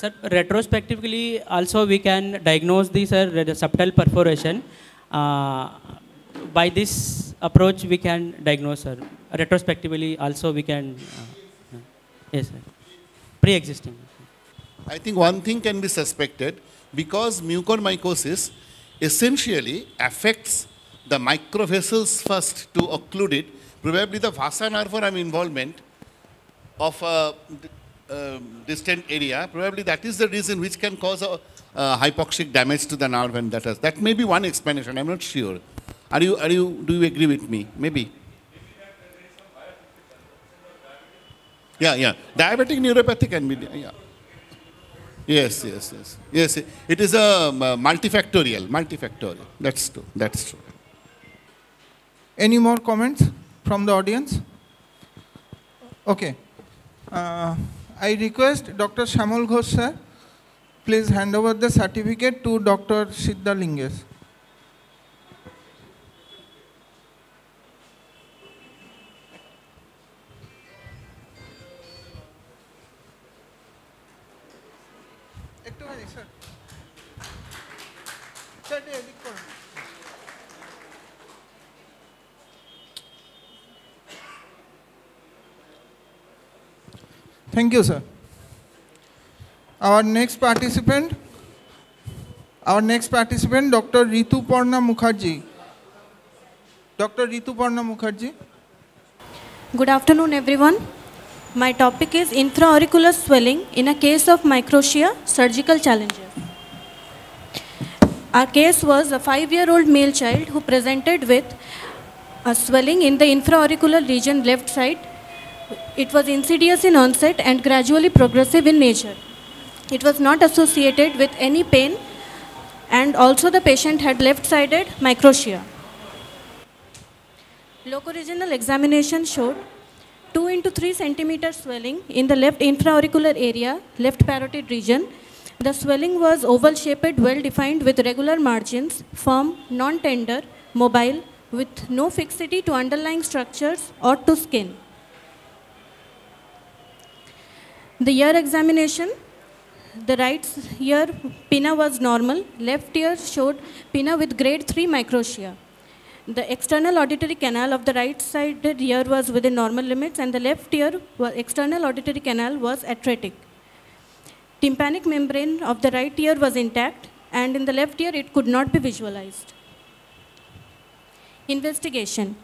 Sir, retrospectively also we can diagnose the sir, the septal perforation. Uh, by this approach we can diagnose sir. Retrospectively also we can, uh, yes sir, pre-existing. I think one thing can be suspected because mucormycosis essentially affects the microvessels first to occlude it, probably the vasa involvement of a uh, distant area, probably that is the reason which can cause a, uh, hypoxic damage to the nerve and that that may be one explanation, I'm not sure. Are you, are you, do you agree with me? Maybe. Yeah, yeah. Diabetic neuropathy can be, yeah. Yes, yes, yes. Yes, it is a um, uh, multifactorial, multifactorial. That's true, that's true. any more comments from the audience? Okay. Uh, I request Dr. Shamal Ghosh sir, please hand over the certificate to Dr. Siddha Linges. Thank you sir our next participant our next participant doctor Rituparna Mukherjee doctor Rituparna Mukherjee good afternoon everyone my topic is infraauricular swelling in a case of microtia surgical challenges are case was a five year old male child who presented with a swelling in the infraauricular region left side It was insidious in onset and gradually progressive in nature. It was not associated with any pain and also the patient had left-sided microtia. Locoregional examination showed 2 into 3 centimeter swelling in the left infraauricular area, left parotid region. The swelling was oval shaped, well defined with regular margins, firm, non tender, mobile, with no fixity to underlying structures or to skin. The ear examination, the right ear pinna was normal, left ear showed pinna with grade 3 microtia. The external auditory canal of the right sided ear was within normal limits and the left ear external auditory canal was atretic. Tympanic membrane of the right ear was intact and in the left ear it could not be visualized. Investigation.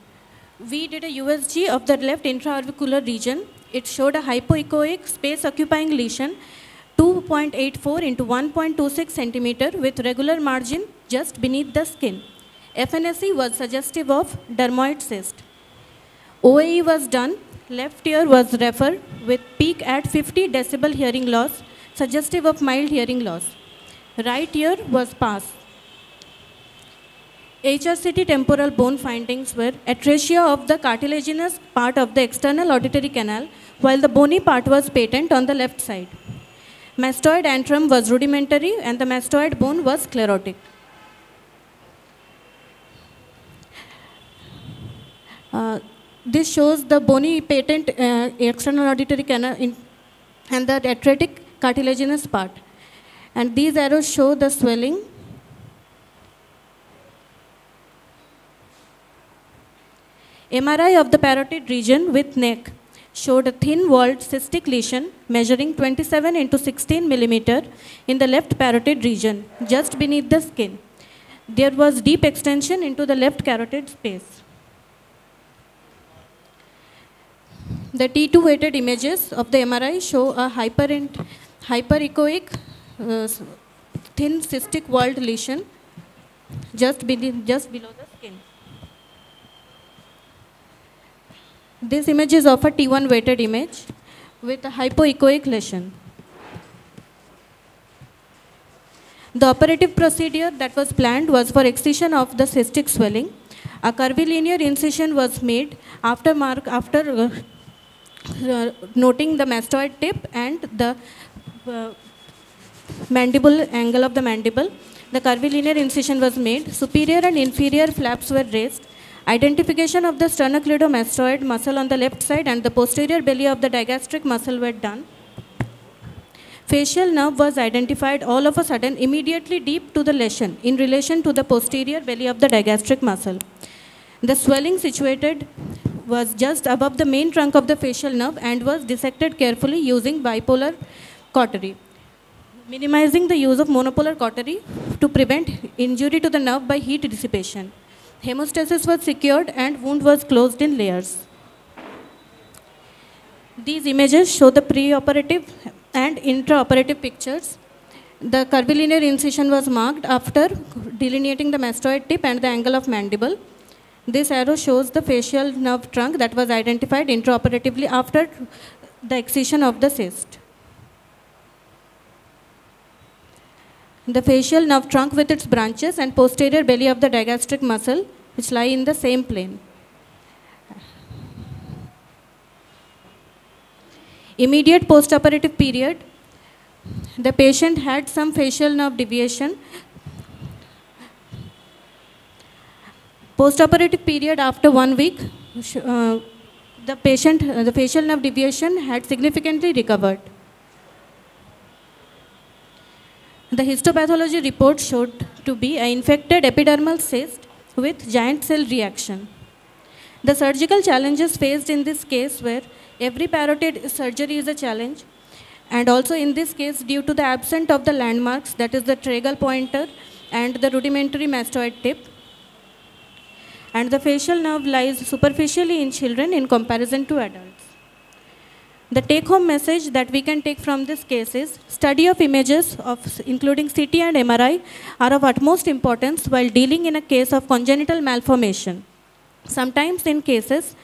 We did a USG of the left infraauricular region. It showed a hypoechoic space occupying lesion 2.84 into 1.26 centimeter with regular margin just beneath the skin. FNSE was suggestive of dermoid cyst. OAE was done. Left ear was referred with peak at 50 decibel hearing loss, suggestive of mild hearing loss. Right ear was pass. HRCT temporal bone findings were atresia of the cartilaginous part of the external auditory canal, while the bony part was patent on the left side. Mastoid antrum was rudimentary and the mastoid bone was sclerotic. Uh, this shows the bony patent uh, external auditory canal in, and the atretic cartilaginous part. And these arrows show the swelling. MRI of the parotid region with neck showed a thin-walled cystic lesion measuring 27 into 16 millimeter in the left parotid region, just beneath the skin. There was deep extension into the left carotid space. The T2 weighted images of the MRI show a hyper hyperechoic uh, thin cystic walled lesion just, just below the skin. This image is of a T1 weighted image with a hypoechoic lesion. The operative procedure that was planned was for excision of the cystic swelling. A curvilinear incision was made after, mark, after uh, uh, noting the mastoid tip and the uh, mandible angle of the mandible. The curvilinear incision was made. Superior and inferior flaps were raised. Identification of the sternocleidomastoid muscle on the left side and the posterior belly of the digastric muscle were done. Facial nerve was identified all of a sudden immediately deep to the lesion in relation to the posterior belly of the digastric muscle. The swelling situated was just above the main trunk of the facial nerve and was dissected carefully using bipolar cautery, minimizing the use of monopolar cautery to prevent injury to the nerve by heat dissipation. Hemostasis was secured and wound was closed in layers. These images show the preoperative and intraoperative pictures. The curvilinear incision was marked after delineating the mastoid tip and the angle of mandible. This arrow shows the facial nerve trunk that was identified intraoperatively after the excision of the cyst. The facial nerve trunk with its branches and posterior belly of the digastric muscle which lie in the same plane. Immediate postoperative period, the patient had some facial nerve deviation. Postoperative period after one week, uh, the patient, uh, the facial nerve deviation had significantly recovered. The histopathology report showed to be an infected epidermal cyst with giant cell reaction. The surgical challenges faced in this case were every parotid surgery is a challenge and also in this case due to the absence of the landmarks that is the tragal pointer and the rudimentary mastoid tip and the facial nerve lies superficially in children in comparison to adults. The take-home message that we can take from this case is study of images of including CT and MRI are of utmost importance while dealing in a case of congenital malformation. Sometimes in cases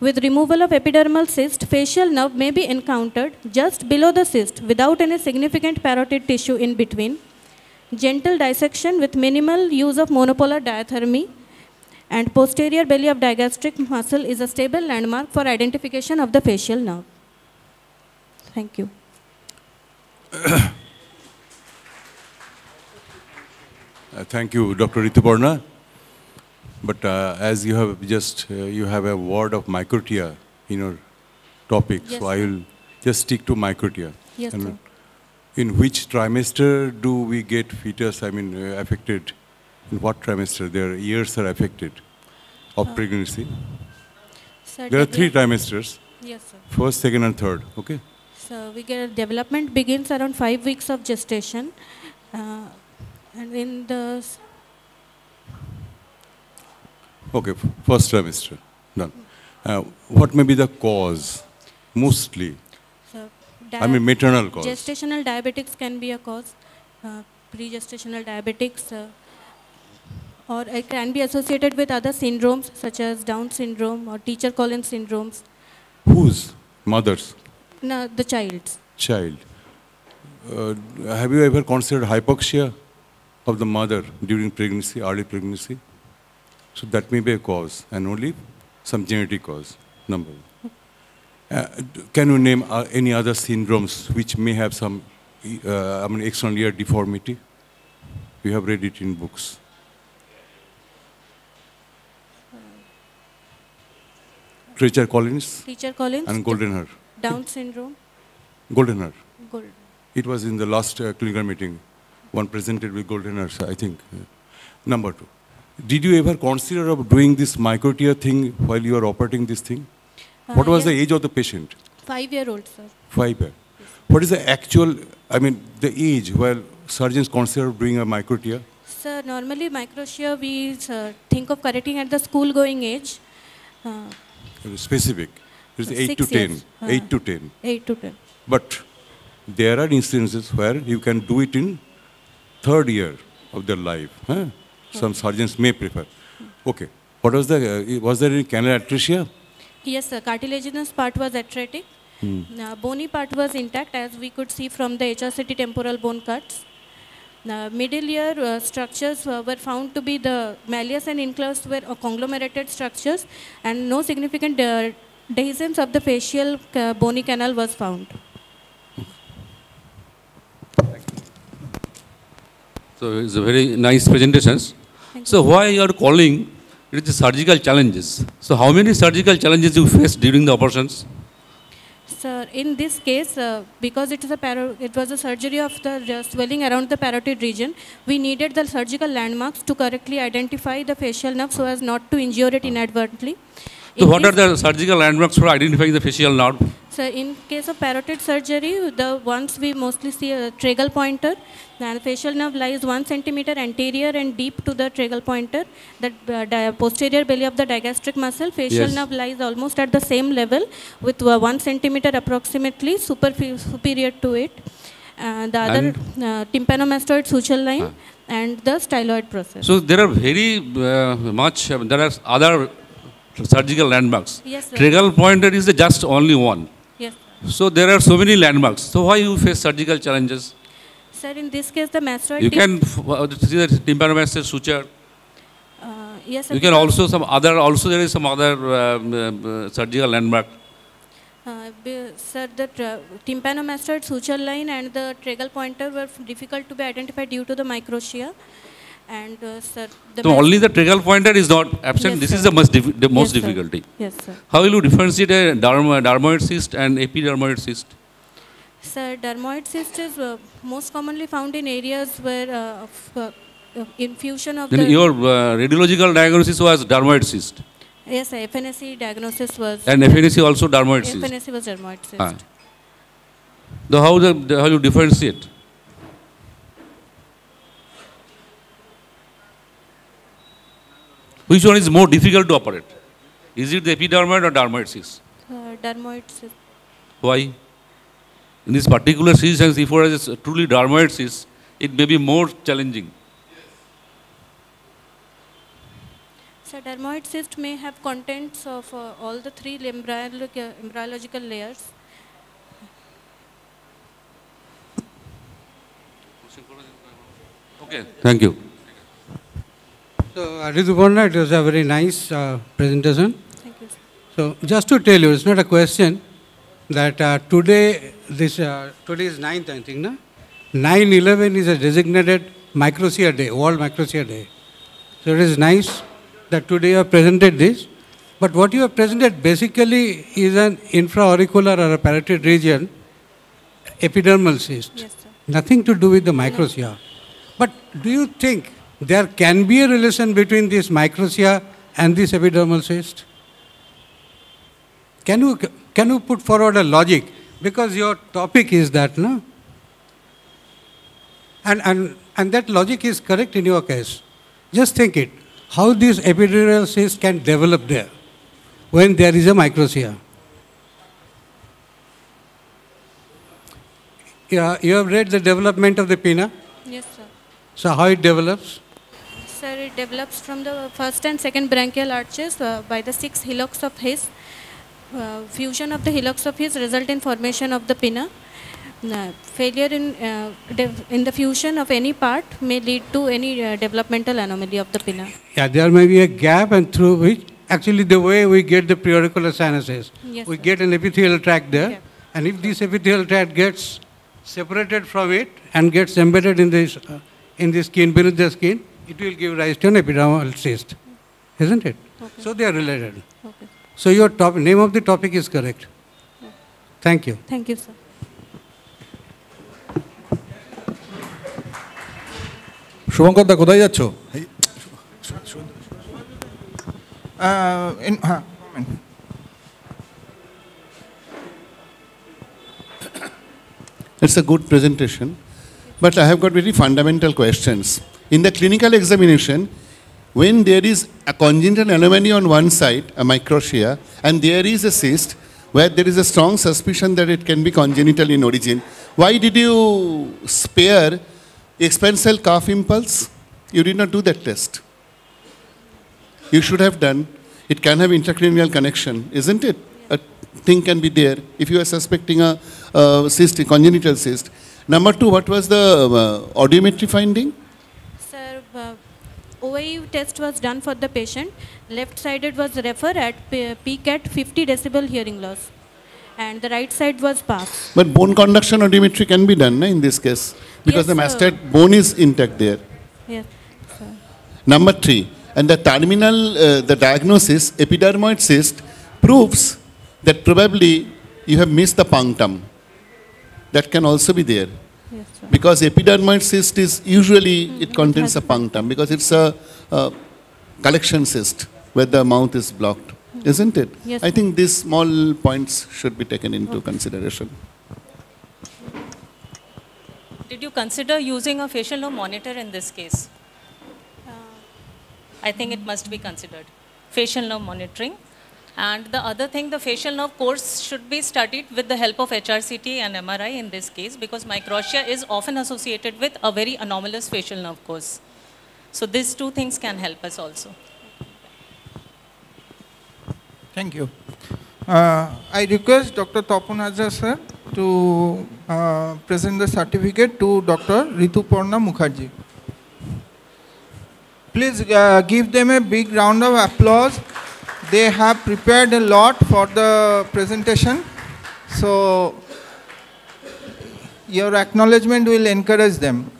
with removal of epidermal cyst, facial nerve may be encountered just below the cyst without any significant parotid tissue in between. Gentle dissection with minimal use of monopolar diathermy and posterior belly of digastric muscle is a stable landmark for identification of the facial nerve. Thank you. Uh, thank you, Dr. Rituparna. But uh, as you have just, uh, you have a word of microtia in your topic, Yes, so I will just stick to microtia. Yes, And sir. In which trimester do we get fetus, I mean, uh, affected? In what trimester their ears are affected of Uh, pregnancy? Sir, There are three trimesters. Yes, sir. First, second, and third. Okay. So we get development begins around five weeks of gestation, uh, and in the Okay, first trimester, done. Uh, what may be the cause, mostly? So, I mean, maternal cause. Gestational diabetics can be a cause. Uh, pre-gestational diabetics, uh, or it can be associated with other syndromes such as Down syndrome or Treacher Collins syndromes. Whose? Mother's, No, the child's. child. Uh, have you ever considered hypoxia of the mother during pregnancy, early pregnancy? So that may be a cause, and only some genetic cause, number one. Uh, can you name uh, any other syndromes which may have some, uh, I mean, external ear deformity? You have read it in books. Treacher Collins Treacher Collins. and Goldenhar. Down syndrome. Goldenhar. Gold. It was in the last uh, clinical meeting. One presented with Goldenhar's, I think. Number two. Did you ever consider of doing this microtia thing while you were operating this thing? what Uh, was the age of the patient? Five-year-old, sir. Five year. What is the actual, I mean, the age while surgeons consider doing a microtia? Sir, normally microtia we uh, think of correcting at the school-going age. Uh, Specific. It's Uh, 8 to six 10. years. 8 to Uh, 10. 8 to 10. But there are instances where you can do it in third year of their life. Huh? Some surgeons may prefer. Okay. What was the, uh, was there any canal atresia? Yes, sir. Cartilaginous part was atretic. Hmm. Uh, bony part was intact as we could see from the HRCT temporal bone cuts. Uh, middle ear uh, structures uh, were found to be the malleus and incus were uh, conglomerated structures and no significant uh, dehiscence of the facial uh, bony canal was found. So it's a very nice presentation. So why you are calling it is surgical challenges? So how many surgical challenges you faced during the operations? Sir, in this case, uh, because it, is a paro- it was a surgery of the uh, swelling around the parotid region, we needed the surgical landmarks to correctly identify the facial nerve so as not to injure it inadvertently. So In what are the surgical landmarks for identifying the facial nerve? So in case of parotid surgery, the ones we mostly see a tragal pointer. The facial nerve lies one centimeter anterior and deep to the tragal pointer. The uh, posterior belly of the digastric muscle, facial Yes. nerve lies almost at the same level with uh, one centimeter approximately superior to it. Uh, the other uh, tympanomastoid suture line and the styloid process. So there are very uh, much, uh, there are other surgical landmarks. Yes, sir. Tragal pointer is the just only one. Yes. So there are so many landmarks. So why you face surgical challenges? Sir, in this case, the mastoid You can f- uh, see the tympanomastoid suture. uh, yes, sir, You can also some other, also there is some other um, uh, surgical landmark. Uh, Sir, the tympanomastoid suture line and the tragal pointer were difficult to be identified due to the microtia. And uh, sir, the So only the tragal pointer is not absent. Yes, this sir. is the most, the most Yes, sir. difficulty. Yes, sir. How will you differentiate a derm- dermoid cyst and epidermoid cyst? Sir, dermoid cyst is uh, most commonly found in areas where uh, of, uh, infusion of Then the your uh, radiological diagnosis was dermoid cyst. yes, sir, FNSC diagnosis was And FNSC also dermoid cyst. FNSC was dermoid cyst. Ah. The how the, the how you differentiate? Which one is more difficult to operate? Is it the epidermoid or dermoid cyst? Uh, dermoid cyst. Why? In this particular cyst, and if it is truly dermoid cyst, it may be more challenging. So dermoid cyst may have contents of uh, all the three embryological layers. Okay, thank you. So, Rituparna, it was a very nice uh, presentation. Thank you. sir. So, just to tell you, it's not a question that uh, today, this uh, today is 9th, I think, no? 9-11 is a designated microtia day, World Microtia Day. So, it is nice that today you have presented this. But what you have presented basically is an infraauricular or a parotid region epidermal cyst. Yes, sir. Nothing to do with the microtia. But do you think there can be a relation between this microtia and this epidermal cyst? Can you, can you put forward a logic? Because your topic is that, no? And, and, and that logic is correct in your case. Just think it. how this epidermal cyst can develop there when there is a microtia. Yeah, you have read the development of the pinna. Yes, sir. So how it develops? Sir, it develops from the first and second branchial arches uh, by the six hillocks of His. Uh, fusion of the hillocks of His result in formation of the pinna. Uh, failure in, uh, in the fusion of any part may lead to any uh, developmental anomaly of the pinna. Yeah, there may be a gap and through which, actually the way we get the preauricular sinuses, Yes, we sir. get an epithelial tract there, and if this epithelial tract gets separated from it and gets embedded in this, uh, in the skin, beneath the skin, it will give rise to an epidermal cyst, isn't it? So they are related. Okay. So your top, name of the topic is correct. Thank you. Thank you, sir. Shubhankar দা কোথায় যাচ্ছ এই, Uh, in, uh, comment. It's a good presentation, but I have got very fundamental questions. In the clinical examination, when there is a congenital anomaly on one side, a microtia, and there is a cyst where there is a strong suspicion that it can be congenital in origin, why did you spare expansile cough impulse? You did not do that test. You should have done. It can have intracranial connection, isn't it? A thing can be there if you are suspecting a, uh cyst, a congenital cyst. Number two, what was the uh, audiometry finding? OAE test was done for the patient. Left-sided was refer at peak at 50 decibel hearing loss. And the right side was pass. But bone conduction audiometry can be done na, in this case because Yes, the sir. mastoid bone is intact there. Yes, sir. Number three, and the terminal, uh, the diagnosis, epidermoid cyst, proves that probably you have missed the punctum. That can also be there. Yes, sir. Because epidermoid cyst is usually, it contains a punctum because it's a, uh collection cyst where the mouth is blocked, isn't it? Yes, I sir. think these small points should be taken into consideration. Did you consider using a facial nerve monitor in this case? I think it must be considered. Facial nerve monitoring. And the other thing, the facial nerve course should be studied with the help of HRCT and MRI in this case because microtia is often associated with a very anomalous facial nerve course. So these two things can help us also. Thank you. Uh, I request Dr. Tapun Hajar sir to uh, present the certificate to Dr. Rituparna Mukherjee. Please uh, give them a big round of applause. They have prepared a lot for the presentation. So your acknowledgement will encourage them.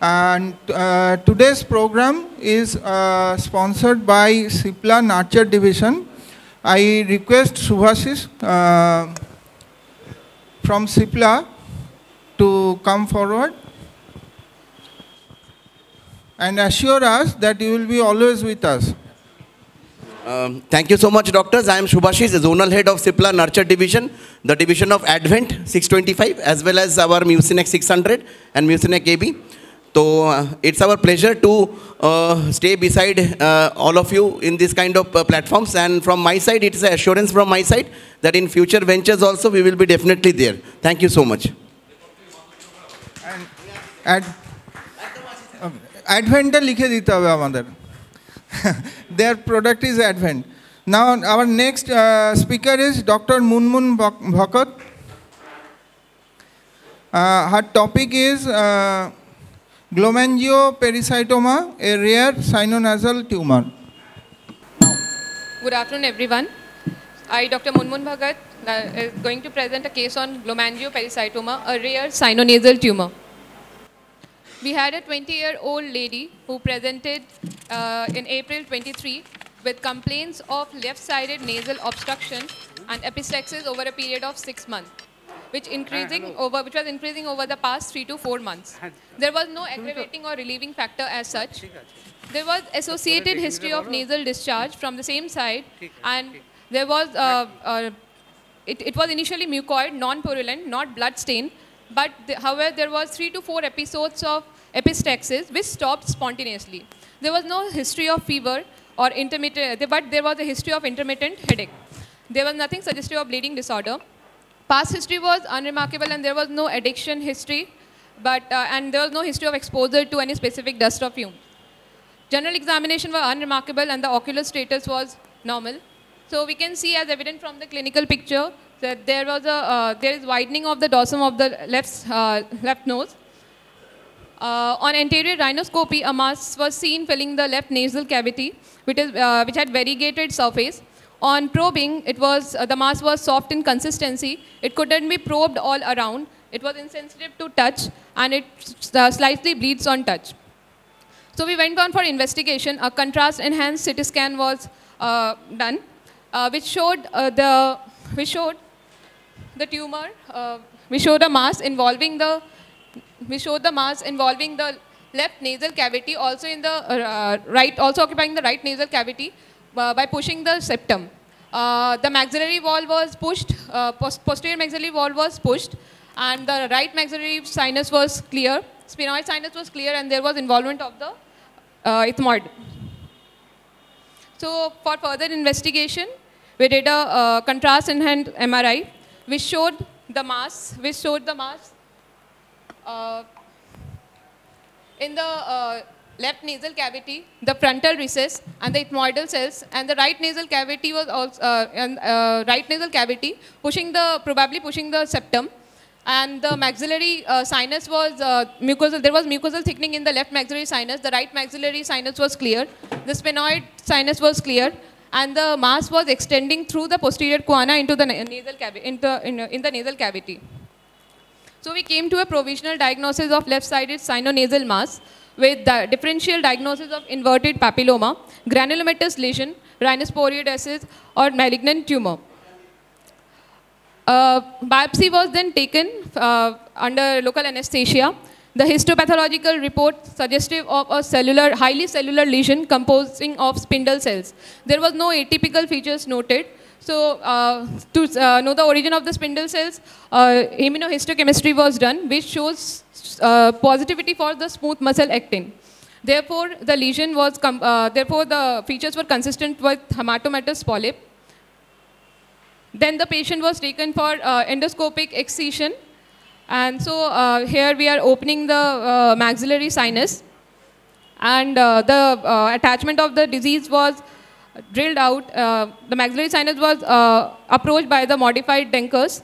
And uh, today's program is uh, sponsored by Cipla Nurture Division. I request Subhasis uh, from Cipla to come forward and assure us that you will be always with us. Um, thank you so much, doctors. I am Shubhashis, the zonal head of Cipla Nurture Division, the division of Advent 625, as well as our Mucinac 600 and Mucinac AB. So uh, it's our pleasure to uh, stay beside uh, all of you in this kind of uh, platforms. And from my side, it's an assurance from my side that in future ventures also, we will be definitely there. Thank you so much. And, and, um, অ্যাডভেন্টটা লিখে Their product is Advent. Now our next uh, speaker is Dr. Munmun Bhakat. Uh, her topic is uh, glomangiopericytoma, a rare sinonasal tumor. Good afternoon, everyone. I, Dr. Munmun Bhagat, uh, is going to present a case on glomangiopericytoma, a rare sinonasal tumor. We had a 20-year-old lady who presented uh, in April 23 with complaints of left-sided nasal obstruction and epistaxis over a period of six months, which increasing over, which was increasing over the past three to four months. There was no aggravating or relieving factor as such. There was associated history of nasal discharge from the same side, and there was uh, uh, it, it was initially mucoid, non-purulent, not blood stained, but however there was three to four episodes of epistaxis, which stopped spontaneously. There was no history of fever or intermittent, but there was a history of intermittent headache. There was nothing suggestive of bleeding disorder. Past history was unremarkable and there was no addiction history, but, uh, and there was no history of exposure to any specific dust or fume. General examination was unremarkable and the ocular status was normal. So we can see as evident from the clinical picture that there was a, uh, there is widening of the dorsum of the left, uh, left nose. Uh, on anterior rhinoscopy, a mass was seen filling the left nasal cavity, which, is, uh, which had variegated surface. On probing, it was, uh, the mass was soft in consistency. It couldn't be probed all around. It was insensitive to touch, and it uh, slightly bleeds on touch. So we went on for investigation. A contrast-enhanced CT scan was done which showed the which showed the tumor. Uh, we showed a mass involving the we showed the mass involving the left nasal cavity, also in the uh, right, also occupying the right nasal cavity uh, by pushing the septum. Uh, the maxillary wall was pushed, post posterior maxillary wall was pushed, and the right maxillary sinus was clear. Sphenoid sinus was clear, and there was involvement of the uh, ethmoid. So for further investigation, we did a uh, contrast enhanced MRI, which showed the mass, which showed the mass uh, in the uh, left nasal cavity, the frontal recess, and the ethmoidal cells, and the right nasal cavity was also uh, and uh, right nasal cavity pushing the probably pushing the septum, and the maxillary uh, sinus was uh, mucosal. There was mucosal thickening in the left maxillary sinus. The right maxillary sinus was clear. The sphenoid sinus was clear, and the mass was extending through the posterior choana into the nasal cavity, into, in, in the nasal cavity. So we came to a provisional diagnosis of left-sided sinonasal mass with the differential diagnosis of inverted papilloma, granulomatous lesion, rhinosporidiosis, or malignant tumor. Uh, biopsy was then taken uh, under local anesthesia the histopathological report suggestive of a cellular, highly cellular lesion composing of spindle cells. There was no atypical features noted. So uh, to uh, know the origin of the spindle cells, uh, immunohistochemistry was done, which shows uh, positivity for the smooth muscle actin. Therefore, the lesion was, uh, therefore the features were consistent with hematomatous polyp. Then the patient was taken for uh, endoscopic excision and so uh, here we are opening the uh, maxillary sinus. And uh, the uh, attachment of the disease was drilled out. Uh, the maxillary sinus was uh, approached by the modified Denker's.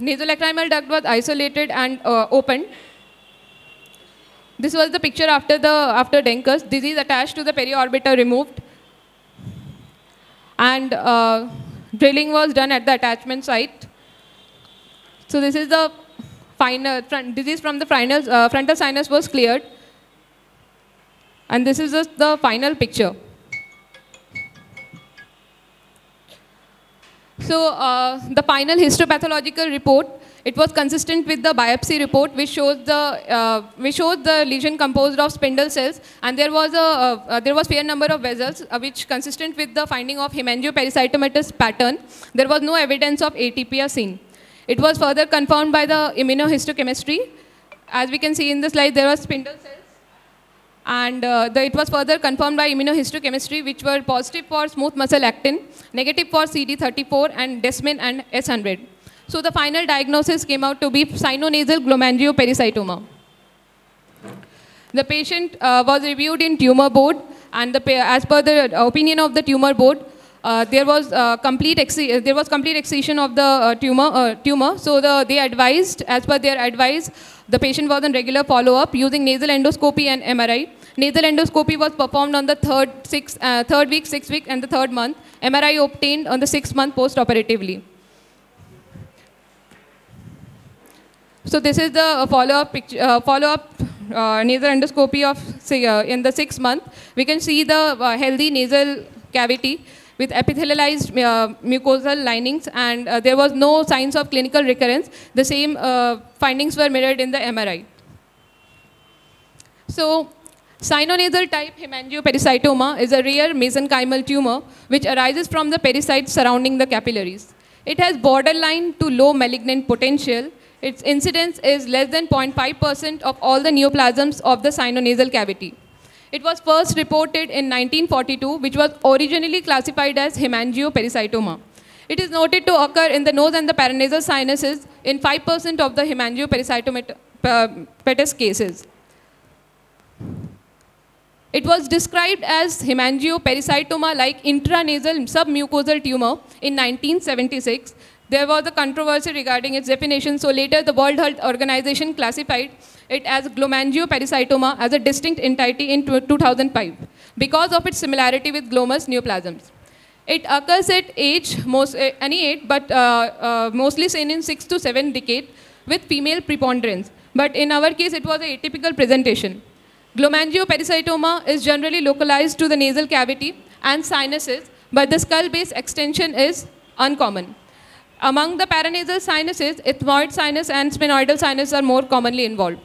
Nasolacrimal duct was isolated and opened. This was the picture after the after Denker's. Disease attached to the periorbita removed. And drilling was done at the attachment site. So this is the final front, disease from the final, uh, frontal sinus was cleared. And this is just the final picture. So uh, the final histopathological report, it was consistent with the biopsy report, which shows the uh, which shows the lesion composed of spindle cells, and there was a uh, uh there was fair number of vessels, uh, which consistent with the finding of hemangiopericytomatous pattern. There was no evidence of atypia seen. It was further confirmed by the immunohistochemistry. As we can see in the slide, there were spindle cells. And uh, the, it was further confirmed by immunohistochemistry, which were positive for smooth muscle actin, negative for CD34 and desmin and S100. So the final diagnosis came out to be sinonasal glomangiopericytoma. The patient uh, was reviewed in tumor board, and the, as per the opinion of the tumor board, uh, there was uh, complete uh, there was complete excision of the uh, tumor uh, tumor. So the, they advised, as per their advice, the patient was on regular follow-up using nasal endoscopy and MRI. Nasal endoscopy was performed on the third six third week, sixth week, and the third month. MRI obtained on the sixth month post-operatively. So this is the follow-up uh, follow-up uh, nasal endoscopy of uh, in the sixth month. We can see the healthy nasal cavity with epithelialized uh, mucosal linings and uh, there was no signs of clinical recurrence. The same uh, findings were mirrored in the MRI. So sinonasal type hemangiopericytoma is a rare mesenchymal tumor which arises from the pericytes surrounding the capillaries. It has borderline to low malignant potential. Its incidence is less than 0.5% of all the neoplasms of the sinonasal cavity. It was first reported in 1942, which was originally classified as hemangiopericytoma. It is noted to occur in the nose and the paranasal sinuses in 5% of the hemangiopericytomatous uh, cases. It was described as hemangiopericytoma like intranasal submucosal tumor in 1976. There was a controversy regarding its definition, so later the World Health Organization classified it as glomangiopericytoma as a distinct entity in 2005 because of its similarity with glomus neoplasms. It occurs at age, most, uh, any age, but uh, uh, mostly seen in 6 to 7 decade with female preponderance. But in our case, it was a atypical presentation. Glomangiopericytoma is generally localized to the nasal cavity and sinuses, but the skull base extension is uncommon. Among the paranasal sinuses, ethmoid sinus and sphenoidal sinus are more commonly involved.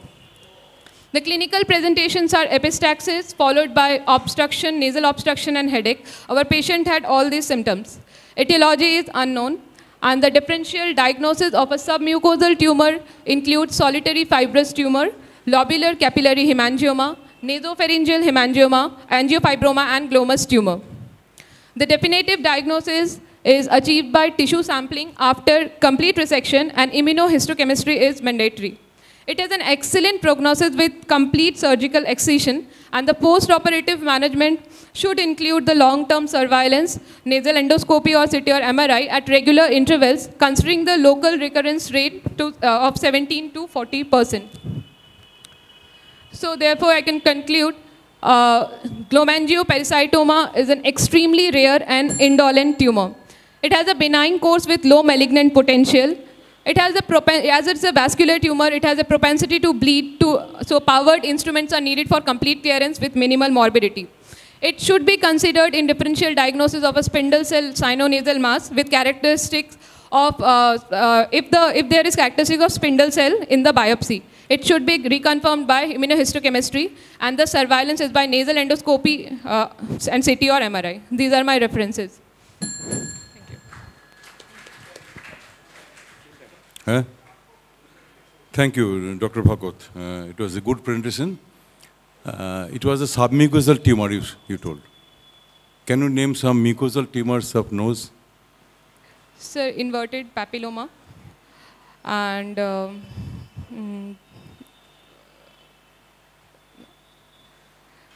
The clinical presentations are epistaxis followed by obstruction, nasal obstruction and headache. Our patient had all these symptoms. Etiology is unknown and the differential diagnosis of a submucosal tumor includes solitary fibrous tumor, lobular capillary hemangioma, nasopharyngeal hemangioma, angiofibroma and glomus tumor. The definitive diagnosis is achieved by tissue sampling after complete resection and immunohistochemistry is mandatory. It has an excellent prognosis with complete surgical excision and the post-operative management should include the long-term surveillance, nasal endoscopy or CT or MRI at regular intervals considering the local recurrence rate to, uh, of 17 to 40 percent. So therefore I can conclude uh, glomangiopericytoma is an extremely rare and indolent tumor. It has a benign course with low malignant potential. It has a as it's a vascular tumor, it has a propensity to bleed. To, so powered instruments are needed for complete clearance with minimal morbidity. It should be considered in differential diagnosis of a spindle cell sinonasal mass with characteristics of, uh, uh, if, the, if there is characteristic of spindle cell in the biopsy. It should be reconfirmed by immunohistochemistry and the surveillance is by nasal endoscopy uh, and CT or MRI. These are my references. Huh? Thank you, Dr. Bhakot. Uh, it was a good presentation. Uh, it was a submucosal tumor, you, you told. Can you name some mucosal tumors of nose? Sir, inverted papilloma and uh, mm,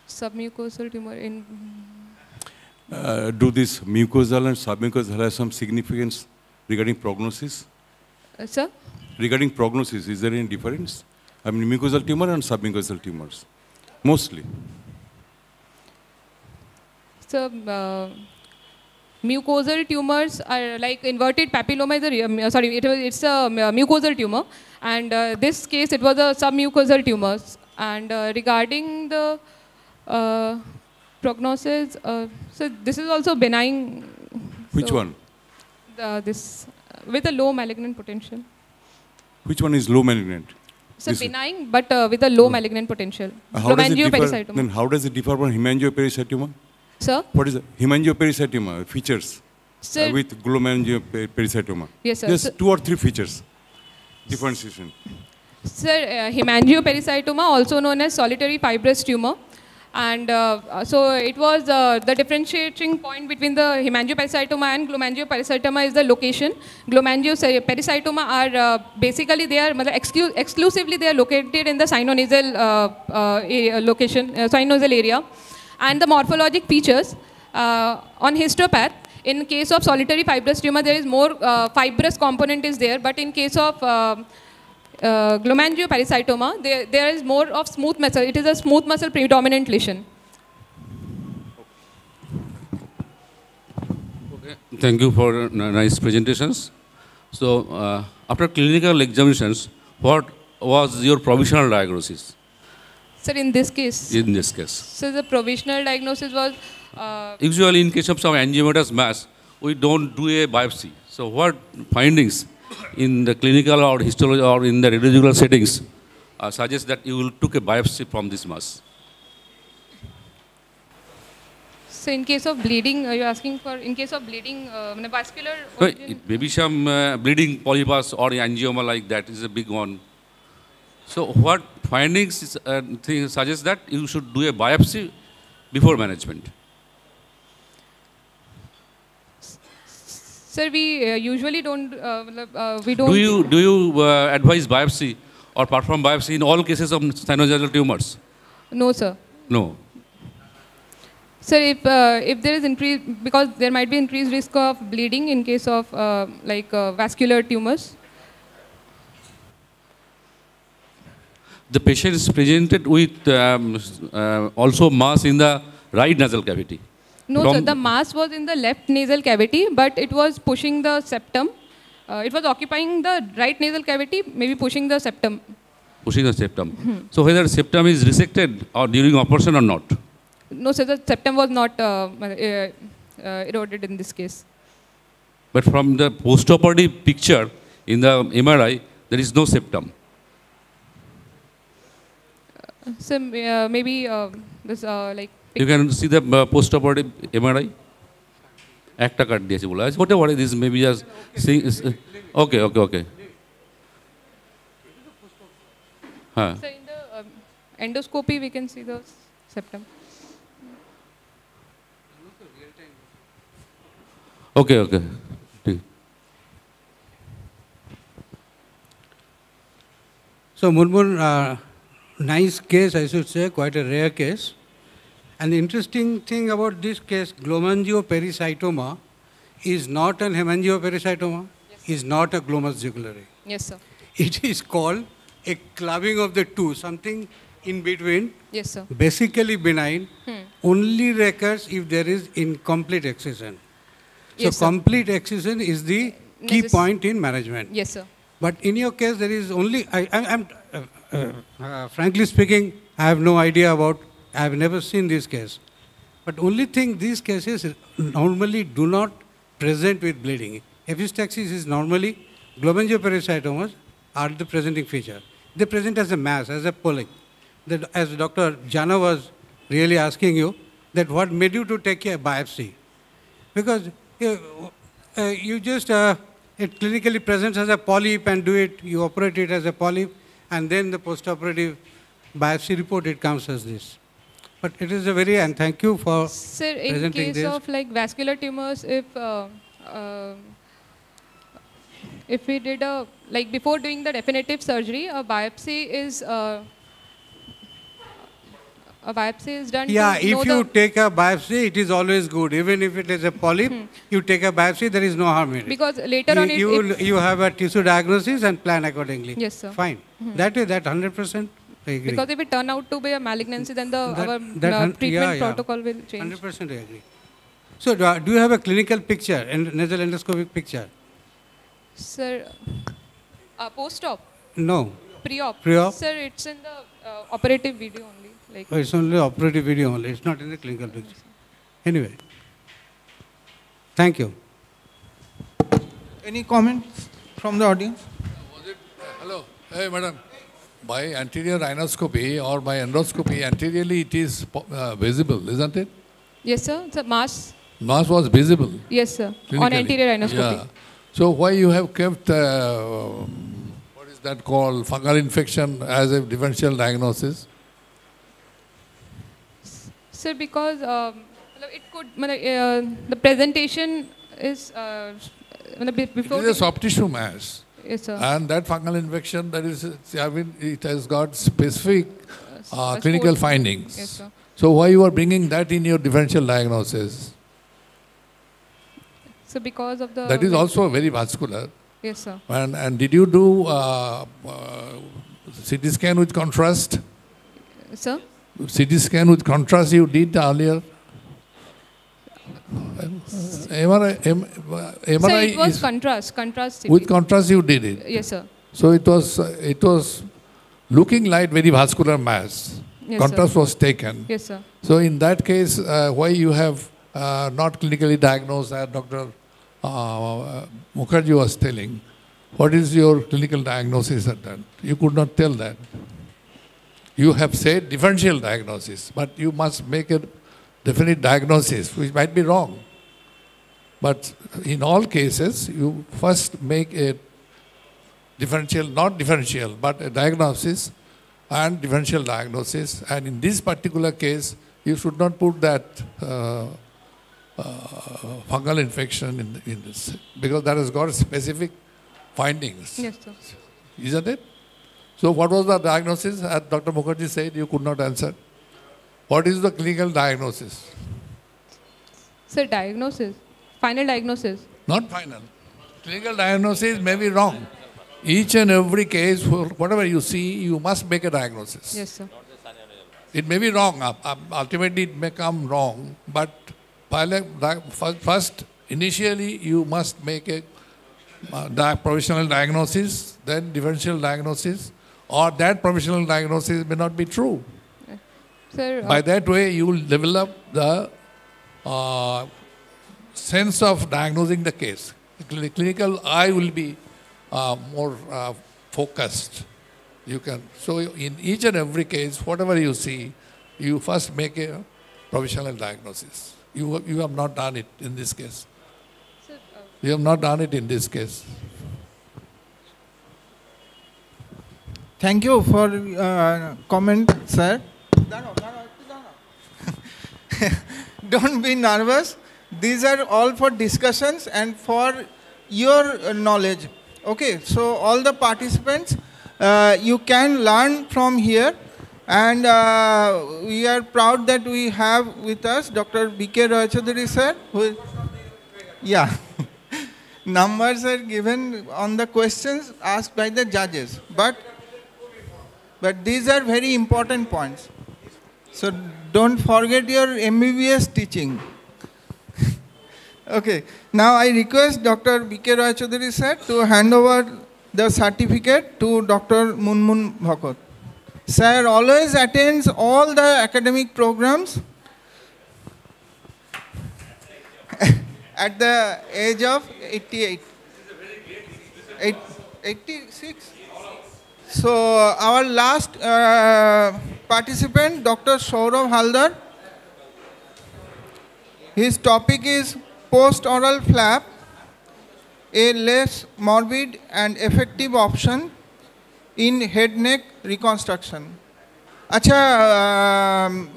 submucosal tumor in... Uh, do this mucosal and submucosal have some significance regarding prognosis? Uh, sir? Regarding prognosis, is there any difference? I mean, mucosal tumor and submucosal tumors, mostly. So, uh, mucosal tumors are like inverted papilloma is a, um, sorry, it was, it's a um, mucosal tumor. And uh, this case, it was a submucosal tumor. And uh, regarding the uh, prognosis, uh, so this is also benign. Which so one? The, this, with a low malignant potential. Which one is low malignant? So This- benign, but uh, with a low malignant potential. How does, it differ, then how does it differ from hemangiopericytoma? Sir? What is it? Hemangiopericytoma features Sir- uh, with glomangiopericytoma. Yes, sir. Just So- two or three features. Differentiation. Sir, uh, hemangiopericytoma, also known as solitary fibrous tumor. And uh, so it was uh, the differentiating point between the hemangiopericytoma and glomangiopericytoma is the location. Glomangiopericytoma are uh, basically they are exclu exclusively they are located in the sinonasal location, sinonasal area. And the morphologic features on histopath, in case of solitary fibrous tumor, there is more uh, fibrous component is there, but in case of uh, uh, glomangiopericytoma, there, there is more of smooth muscle. It is a smooth muscle predominant lesion. Okay. Thank you for nice presentations. So, uh, after clinical examinations, what was your provisional diagnosis Sir, in this case, in this case? so the provisional diagnosis was uh, Usually, in case of some angiomatous mass, we don't do a biopsy. So, what findings in the clinical or histology or in the radiological settings uh, suggest that you will took a biopsy from this mass? So in case of bleeding, uh, you're asking for, in case of bleeding, uh, vascular So origin- it may be some uh, bleeding polypus or angioma like that is a big one. So what findings is, uh, thing suggest that you should do a biopsy before management. Sir, we uh, usually don't, uh, uh, we don't. Do you do you uh, advise biopsy or perform biopsy in all cases of sinusoidal tumors? No, sir. No. Sir, if, uh, if there is increase, because there might be increased risk of bleeding in case of uh, like uh, vascular tumors. The patient is presented with um, uh, also mass in the right nasal cavity. No, From- sir, the mass was in the left nasal cavity, but it was pushing the septum. Uh, it was occupying the right nasal cavity, maybe pushing the septum. pushing the septum. Hmm. So whether septum is resected or during operation or not. No, sir, the septum was not uh, uh, uh, eroded in this case. But from the postoperative picture in the MRI, there is no septum. So uh, maybe uh, this uh, like. You can see the uh, postoperative MRI. একটা কাট দিয়েছে বলে আছে what ever this maybe just okay ওকে ওকে হ্যাঁ So in the um, endoscopy, we can see the septum. ওকে ওকে ঠিক So Murmur, uh, nice case, I should say, quite a rare case. And the interesting thing about this case, glomangiopericytoma, is not an hemangiopericytoma, is not a glomus jugulare. Yes, sir. It is called a clubbing of the two, something in between, Yes, sir. basically benign, Hmm. only recurs if there is incomplete excision. So Yes, complete excision is the key point in management. Yes, sir. But in your case, there is only, I, I'm, uh, uh, uh, frankly speaking, I have no idea about, I have never seen this case. But only thing, these cases normally do not present with bleeding. Epistaxis is normally, glomerulonephrocytomas are the presenting feature. They present as a mass, as a polyp. That, as Dr. Jana was really asking you, that what made you to take a biopsy? Because uh, uh, you just, uh, it clinically presents as a polyp and do it, you operate it as a polyp, and then the postoperative biopsy report, it comes as this. But it is a very, and thank you for Sir, in case this. of like vascular tumors, if uh, uh, if we did a like before doing the definitive surgery, a biopsy is uh, a biopsy is done. Yeah, if you take a biopsy, it is always good. Even if it is a polyp, you take a biopsy, there is no harm in it. because later you, on it, you, you have a tissue diagnosis and plan accordingly. Yes, sir. Fine. Mhm. That is that 100% I agree. Because if it turn out to be a malignancy, then the That- our that uh, treatment yeah, yeah. protocol will change. 100% I agree. So do, do you have a clinical picture, and nasal endoscopic picture? Sir, uh, post-op, No. pre-op. Pre-op? Sir, it's in the uh, operative video only. Like Oh, It's only operative video only. It's not in the clinical picture. Anyway. Thank you. Any comments from the audience? Hello. Hey, madam. By anterior rhinoscopy or by endoscopy, anteriorly it is uh, visible, isn't it? yes, sir. It's a mass. Mass was visible. Yes, sir. On anterior rhinoscopy. Yeah. So why you have kept, uh, what is that called, fungal infection as a differential diagnosis? Sir, because um, it could, uh, the presentation is uh, before. is a soft tissue mass. Yes, sir. And that fungal infection, that is, I mean, it has got specific uh, uh, clinical findings. Yes, sir. So why you are bringing that in your differential diagnosis? So because of the. That is also very vascular. Yes, sir. And, and did you do uh, uh, CT scan with contrast? Sir? CT scan with contrast you did earlier? MRI, M- MRI Sir, it was contrast, contrast. With contrast you did it. Yes, sir. So it was uh, it was looking like very vascular mass. Yes, contrast sir. was taken. Yes, sir. So in that case, uh, why you have uh, not clinically diagnosed as Dr. Uh, Mukherjee was telling, what is your clinical diagnosis at that? You could not tell that. You have said differential diagnosis, but you must make it definite diagnosis, which might be wrong. But in all cases, you first make a differential, not differential, but a diagnosis and differential diagnosis. And in this particular case, you should not put that uh, uh, fungal infection in, in this, because that has got specific findings. Yes, sir. Isn't it? So what was the diagnosis? As Dr. Mukherjee said, you could not answer. What is the clinical diagnosis? Sir, diagnosis. Final diagnosis. Not final. Clinical diagnosis may be wrong. Each and every case, whatever you see, you must make a diagnosis. Yes, sir. It may be wrong. uh, uh, Ultimately, it may come wrong. But pilot di- fir- first, initially, you must make a uh, provisional diagnosis, then differential diagnosis, or that provisional diagnosis may not be true. Sir, uh, By that way, you will develop the uh, sense of diagnosing the case. The clinical eye will be uh, more uh, focused. You can so in each and every case, whatever you see, you first make a provisional diagnosis. You you have not done it in this case. You have not done it in this case. Thank you for uh, comment, sir. Don't be nervous. These are all for discussions and for your knowledge. Okay, so all the participants, uh, you can learn from here. And uh, we are proud that we have with us Dr. B.K. Roychaudhary, sir. Yeah. Numbers are given on the questions asked by the judges. But but these are very important points. So don't forget your MBBS teaching. okay. Now I request Dr. B.K. Roy Chaudhary sir to hand over the certificate to Dr. Munmun Bhakot. Sir always attends all the academic programs at the age of 88. 86. So our last uh, participant, Dr. Saurav Haldar. His topic is post-aural flap, a less morbid and effective option in head neck reconstruction. Acha, um,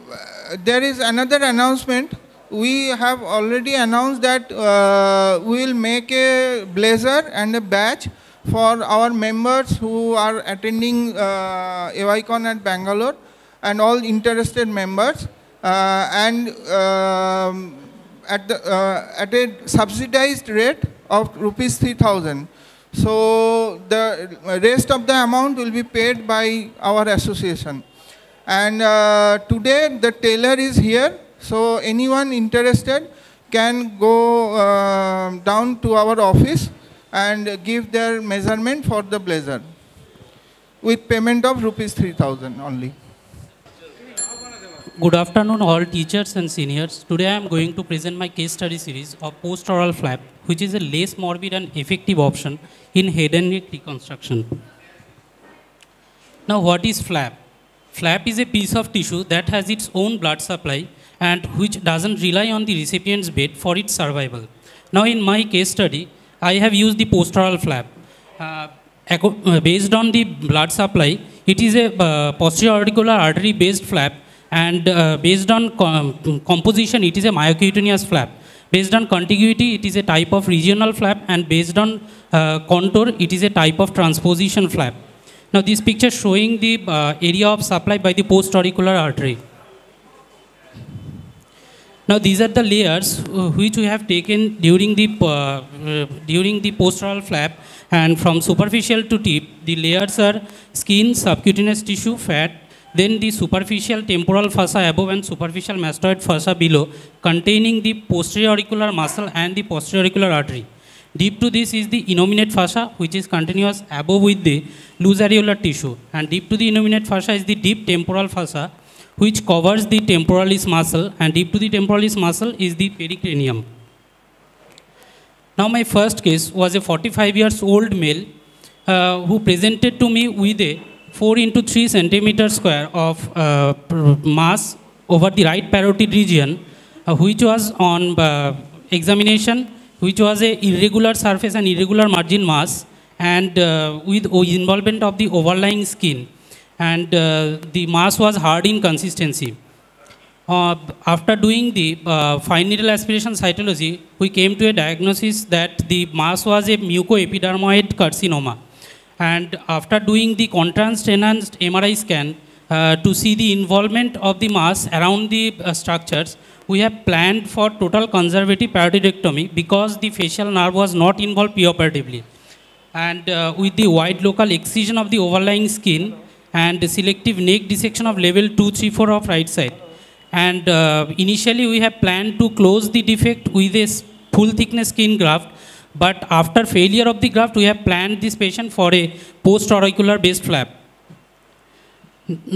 there is another announcement. We have already announced that uh, we will make a blazer and a badge for our members who are attending uh, AOICON at Bangalore and all interested members. Uh, and um, at, the, uh, at a subsidized rate of rupees 3000. So the rest of the amount will be paid by our association. And uh, today the tailor is here, so anyone interested can go uh, down to our office and give their measurement for the blazer with payment of rupees 3000 only. Good afternoon, all teachers and seniors. Today I am going to present my case study series of post-aural flap, which is a less morbid and effective option in head and neck reconstruction. Now, what is flap? Flap is a piece of tissue that has its own blood supply and which doesn't rely on the recipient's bed for its survival. Now, in my case study, I have used the post-aural flap. Uh, uh, based on the blood supply, it is a uh, posterior auricular artery based flap and uh, based on com- composition, it is a myocutaneous flap. Based on contiguity, it is a type of regional flap and based on uh, contour, it is a type of transposition flap. Now this picture showing the uh, area of supply by the post-auricular artery. Now these are the layers uh, which we have taken during the uh, uh, during the post-aural flap and from superficial to tip the layers are skin, subcutaneous tissue, fat, then the superficial temporal fossa above and superficial mastoid fossa below containing the posterior auricular muscle and the posterior auricular artery. Deep to this is the innominate fascia which is continuous above with the loose areolar tissue and deep to the innominate fascia is the deep temporal fossa which covers the temporalis muscle and deep to the temporalis muscle is the pericranium. Now my first case was a 45 years old male uh, who presented to me with a 4 into 3 centimeter square of uh, mass over the right parotid region uh, which was on uh, examination, which was a irregular surface and irregular margin mass, and uh, with involvement of the overlying skin, and uh, the mass was hard in consistency. Uh, after doing the fine needle aspiration cytology, we came to a diagnosis that the mass was a mucoepidermoid carcinoma. And after doing the contrast enhanced MRI scan uh, to see the involvement of the mass around the uh, structures, we have planned for total conservative parotidectomy because the facial nerve was not involved preoperatively. And uh, with the wide local excision of the overlying skin and selective neck dissection of level 2, 3, 4 of right side. And uh, initially we have planned to close the defect with a full thickness skin graft. But after failure of the graft, we have planned this patient for a post-auricular based flap.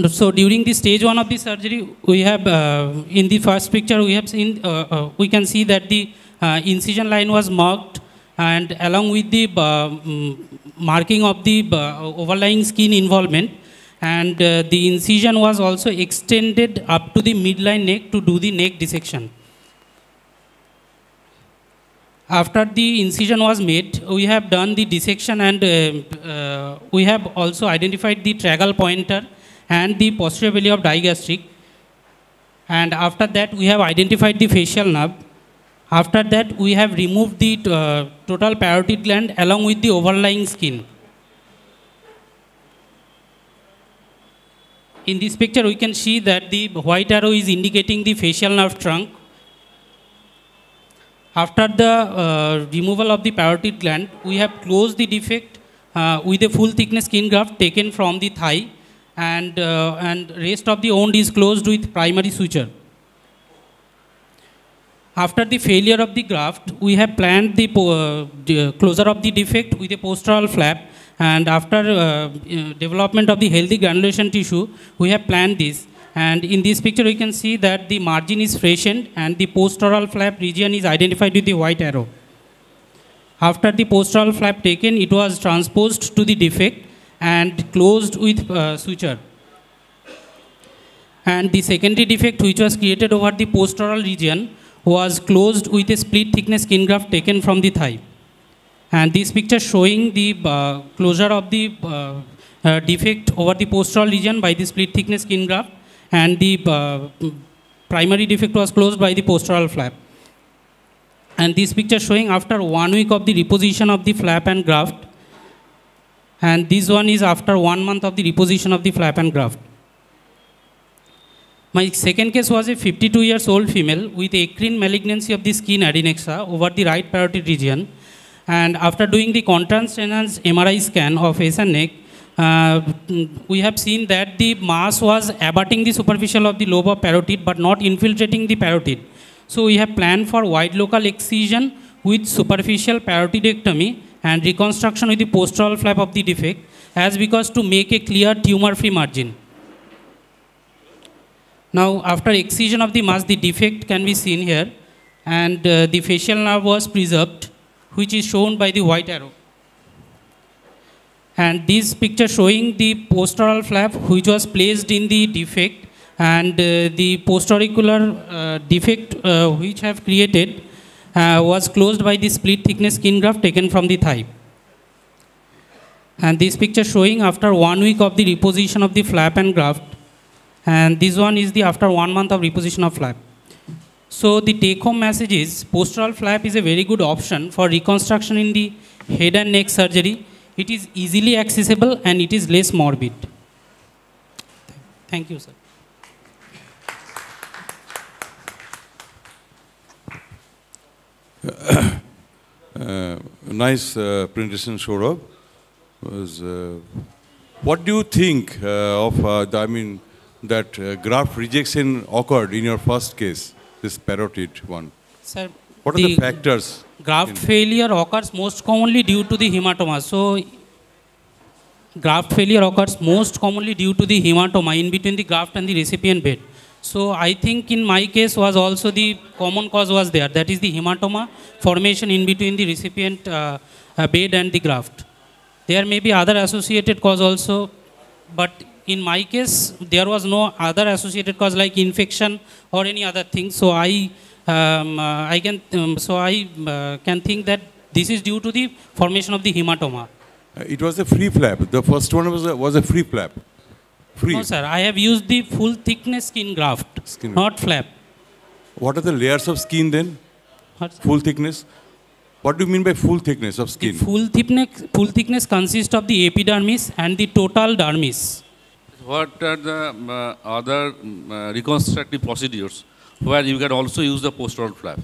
So during the stage one of the surgery, we have, uh, in the first picture, we have seen, uh, uh, we can see that the uh, incision line was marked and along with the uh, mm, marking of the uh, overlying skin involvement and the incision was also extended up to the midline neck to do the neck dissection. After the incision was made, we have done the dissection and uh, uh, we have also identified the tragal pointer and the posterior belly of digastric. And after that, we have identified the facial nerve. After that, we have removed the uh, total parotid gland along with the overlying skin. In this picture, we can see that the white arrow is indicating the facial nerve trunk. After the uh, removal of the parotid gland, we have closed the defect uh, with a full thickness skin graft taken from the thigh and, uh, and rest of the wound is closed with primary suture. After the failure of the graft, we have planned the uh, the closure of the defect with a postaural flap and after uh, uh, development of the healthy granulation tissue, we have planned this. And in this picture, you can see that the margin is freshened and the postaural flap region is identified with the white arrow. After the postaural flap taken, it was transposed to the defect and closed with uh, suture. And the secondary defect which was created over the postaural region was closed with a split thickness skin graft taken from the thigh. And this picture showing the uh, closure of the uh, uh, defect over the postaural region by the split thickness skin graft and the uh, primary defect was closed by the postaural flap. And this picture showing after one week of the reposition of the flap and graft. And this one is after one month of the reposition of the flap and graft. My second case was a 52 years old female with eccrine malignancy of the skin adnexa over the right parotid region. And after doing the contrast enhanced MRI scan of face and neck, we have seen that the mass was abutting the superficial of the lobe of parotid but not infiltrating the parotid. So we have planned for wide local excision with superficial parotidectomy and reconstruction with the postaural flap of the defect as because to make a clear tumor-free margin. Now, after excision of the mass, the defect can be seen here, and uh, the facial nerve was preserved, which is shown by the white arrow. And this picture showing the postaural flap, which was placed in the defect, and uh, the postauricular uh, defect uh, which have created uh, was closed by the split thickness skin graft taken from the thigh. And this picture showing after one week of the reposition of the flap and graft, and this one is the after one month of reposition of flap. So the take home message is postaural flap is a very good option for reconstruction in the head and neck surgery. It is easily accessible and it is less morbid. Thank you, sir. Uh, nice uh, presentation, Saurabh. Was, uh, what do you think uh, of uh, the, I mean, that uh, graft rejection occurred in your first case, this parotid one? Sir, What are the factors? Graft failure occurs most commonly due to the hematoma. So, graft failure occurs most commonly due to the hematoma in between the graft and the recipient bed. So, I think in my case was also the common cause was there. That is the hematoma formation in between the recipient uh, uh, bed and the graft. There may be other associated cause also, but in my case, there was no other associated cause like infection or any other thing. So I um, uh, I can, um, so I uh, can think that this is due to the formation of the hematoma. Uh, It was a free flap. The first one was a, was a free flap. Free. No, sir, I have used the full thickness skin graft, Skin. not flap. What are the layers of skin then? What? Full thickness? What do you mean by full thickness of skin? Full thickness, full thickness consists of the epidermis and the total dermis. What are the uh, other um, uh, reconstructive procedures where you can also use the postural flap?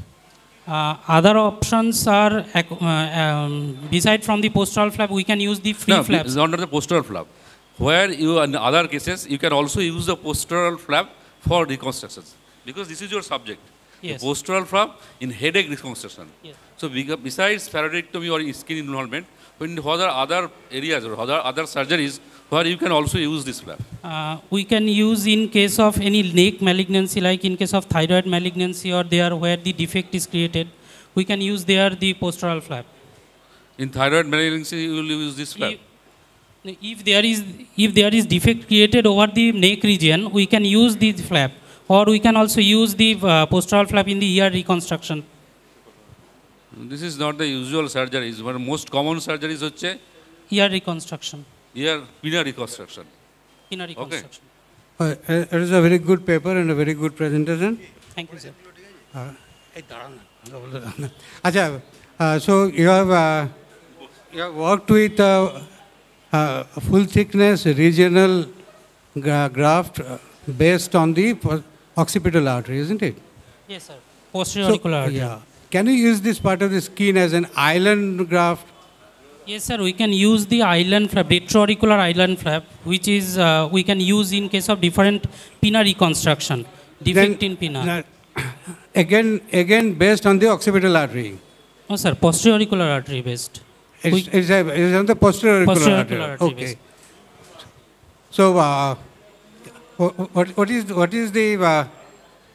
Uh, other options are, uh, um, beside from the postural flap, we can use the free no, flaps. it's not the postural flap. Where you, in other cases, you can also use the postural flap for reconstructions. Because this is your subject. Yes. The postural flap in headache reconstruction. Yes. So besides parodontectomy or skin involvement, when other other areas or other, other surgeries But you can also use this flap? Uh, we can use in case of any neck malignancy, like in case of thyroid malignancy or there where the defect is created, we can use there the postaural flap. In thyroid malignancy, you will use this flap? If, if there is if there is defect created over the neck region, we can use this flap, or we can also use the uh, postaural flap in the ear reconstruction. This is not the usual surgery. One most common surgery is ear reconstruction ear pinna reconstruction. Pinna Okay. reconstruction. Uh, it is a very good paper and a very good presentation. Thank you, sir. Uh, Acha, uh, so you have, uh, you have worked with uh, uh, full thickness regional gra- graft uh, based on the occipital artery, isn't it? Yes, sir. Posterior auricular artery. Yeah. Can you use this part of the skin as an island graft? Yes, sir. We can use the island flap, retroauricular island flap, which is uh, we can use in case of different pinna reconstruction, defect in pinna. Again, again based on the occipital artery. No, sir. Posterior auricular artery based. It's, it's, a, it's on the posterior Posterior artery. artery Okay. based. So, uh, what, what, is what is the uh,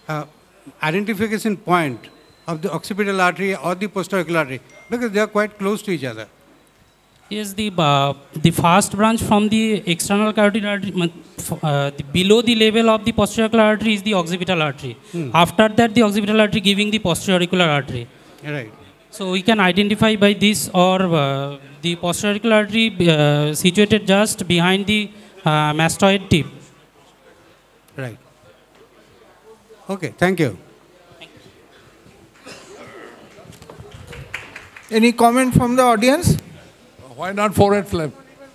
uh, identification point of the occipital artery or the posterior artery? Because they are quite close to each other. Yes, the uh, the fast branch from the external carotid artery, uh, the below the level of the posterior auricular artery is the occipital artery. Hmm. After that, the occipital artery giving the posterior auricular artery. Right. So we can identify by this or uh, the posterior auricular artery uh, situated just behind the uh, mastoid tip. Right. Okay. Thank you. Any comment from the audience? Why not forehead flap?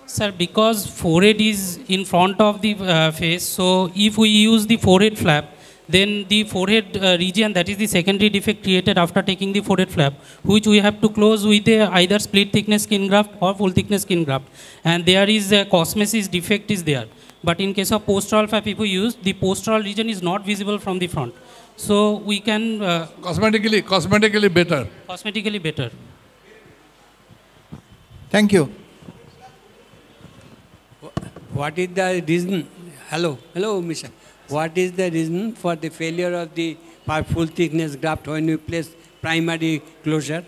Sir, because forehead is in front of the uh, face, so if we use the forehead flap, then the forehead uh, region, that is the secondary defect created after taking the forehead flap, which we have to close with a either split thickness skin graft or full thickness skin graft. And there is a cosmesis defect is there. But in case of postaural flap, if we use, the postaural region is not visible from the front. So we can... Uh, Cosmetically, cosmetically better. Cosmetically better. Thank you. What is the reason? Hello, hello, Misha. What is the reason for the failure of the full thickness graft when you place primary closure?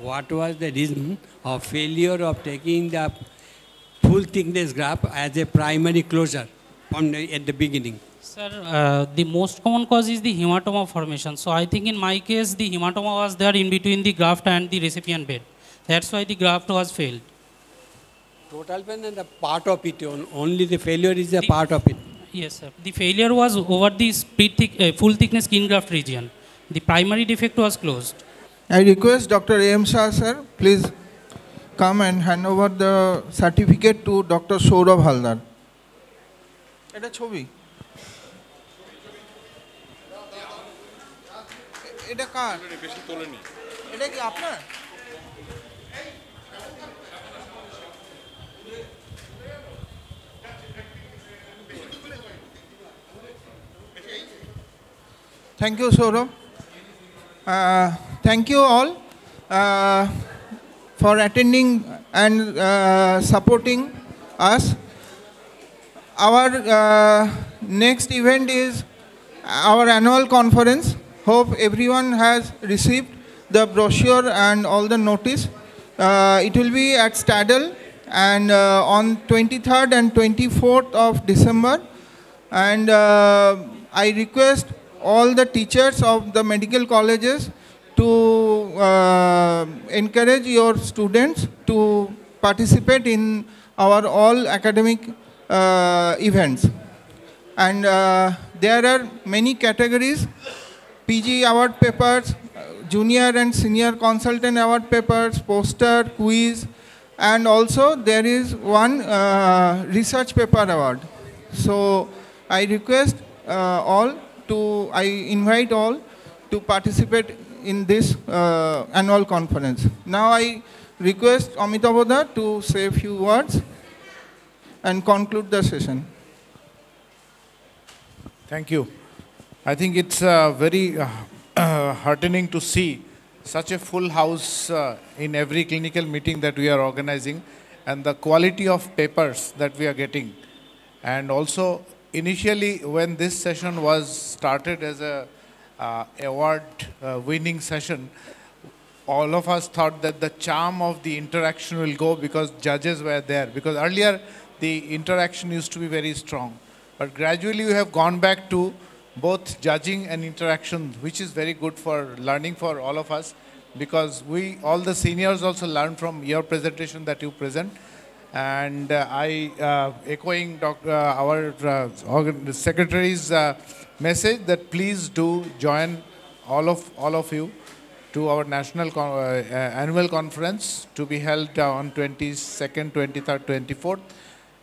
What was the reason of failure of taking the full thickness graft as a primary closure from the, at the beginning? Sir, uh, the most common cause is the hematoma formation. So I think in my case, the hematoma was there in between the graft and the recipient bed. That's why the graft was failed. Total pain and a part of it, on- only the failure is a part of it. Yes, sir. The failure was over the split thick, uh, full thickness skin graft region. The primary defect was closed. I request Dr. A.M. Shah, sir, please come and hand over the certificate to Dr. Saurabh Haldar. এটা ছবি এটা কার বেশি তোলেনি এটা কি আপনার Thank you, Saurabh. Uh, thank you all uh, for attending and uh, supporting us. Our uh, next event is our annual conference. Hope everyone has received the brochure and all the notice. Uh, it will be at Stadel and uh, on 23rd and 24th of December. And I request all the teachers of the medical colleges to uh, encourage your students to participate in our all academic uh, events. And uh, there are many categories, PG award papers, junior and senior consultant award papers, poster, quiz, and also there is one uh, research paper award. So I request uh, all to, I invite all to participate in this uh, annual conference. Now I request Amitabhoda to say a few words and conclude the session. Thank you. I think it's uh, very uh, uh, heartening to see such a full house uh, in every clinical meeting that we are organizing and the quality of papers that we are getting. And also, initially when this session was started as a uh, award uh, winning session, all of us thought that the charm of the interaction will go because judges were there. Because earlier, the interaction used to be very strong. But gradually, we have gone back to both judging and interaction, which is very good for learning for all of us because we, all the seniors also learn from your presentation that you present. And uh, I, uh, echoing uh, our secretary's message that please do join all of, all of you to our national con- annual conference to be held on 22nd, 23rd, 24th.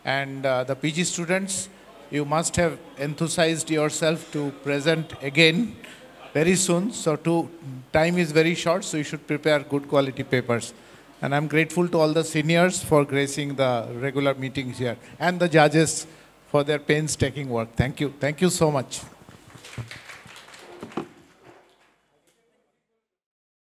And the PG students, you must have enthusiased yourself to present again very soon. So to, time is very short, so you should prepare good quality papers. And I'm grateful to all the seniors for gracing the regular meetings here and the judges for their painstaking work. Thank you. Thank you so much.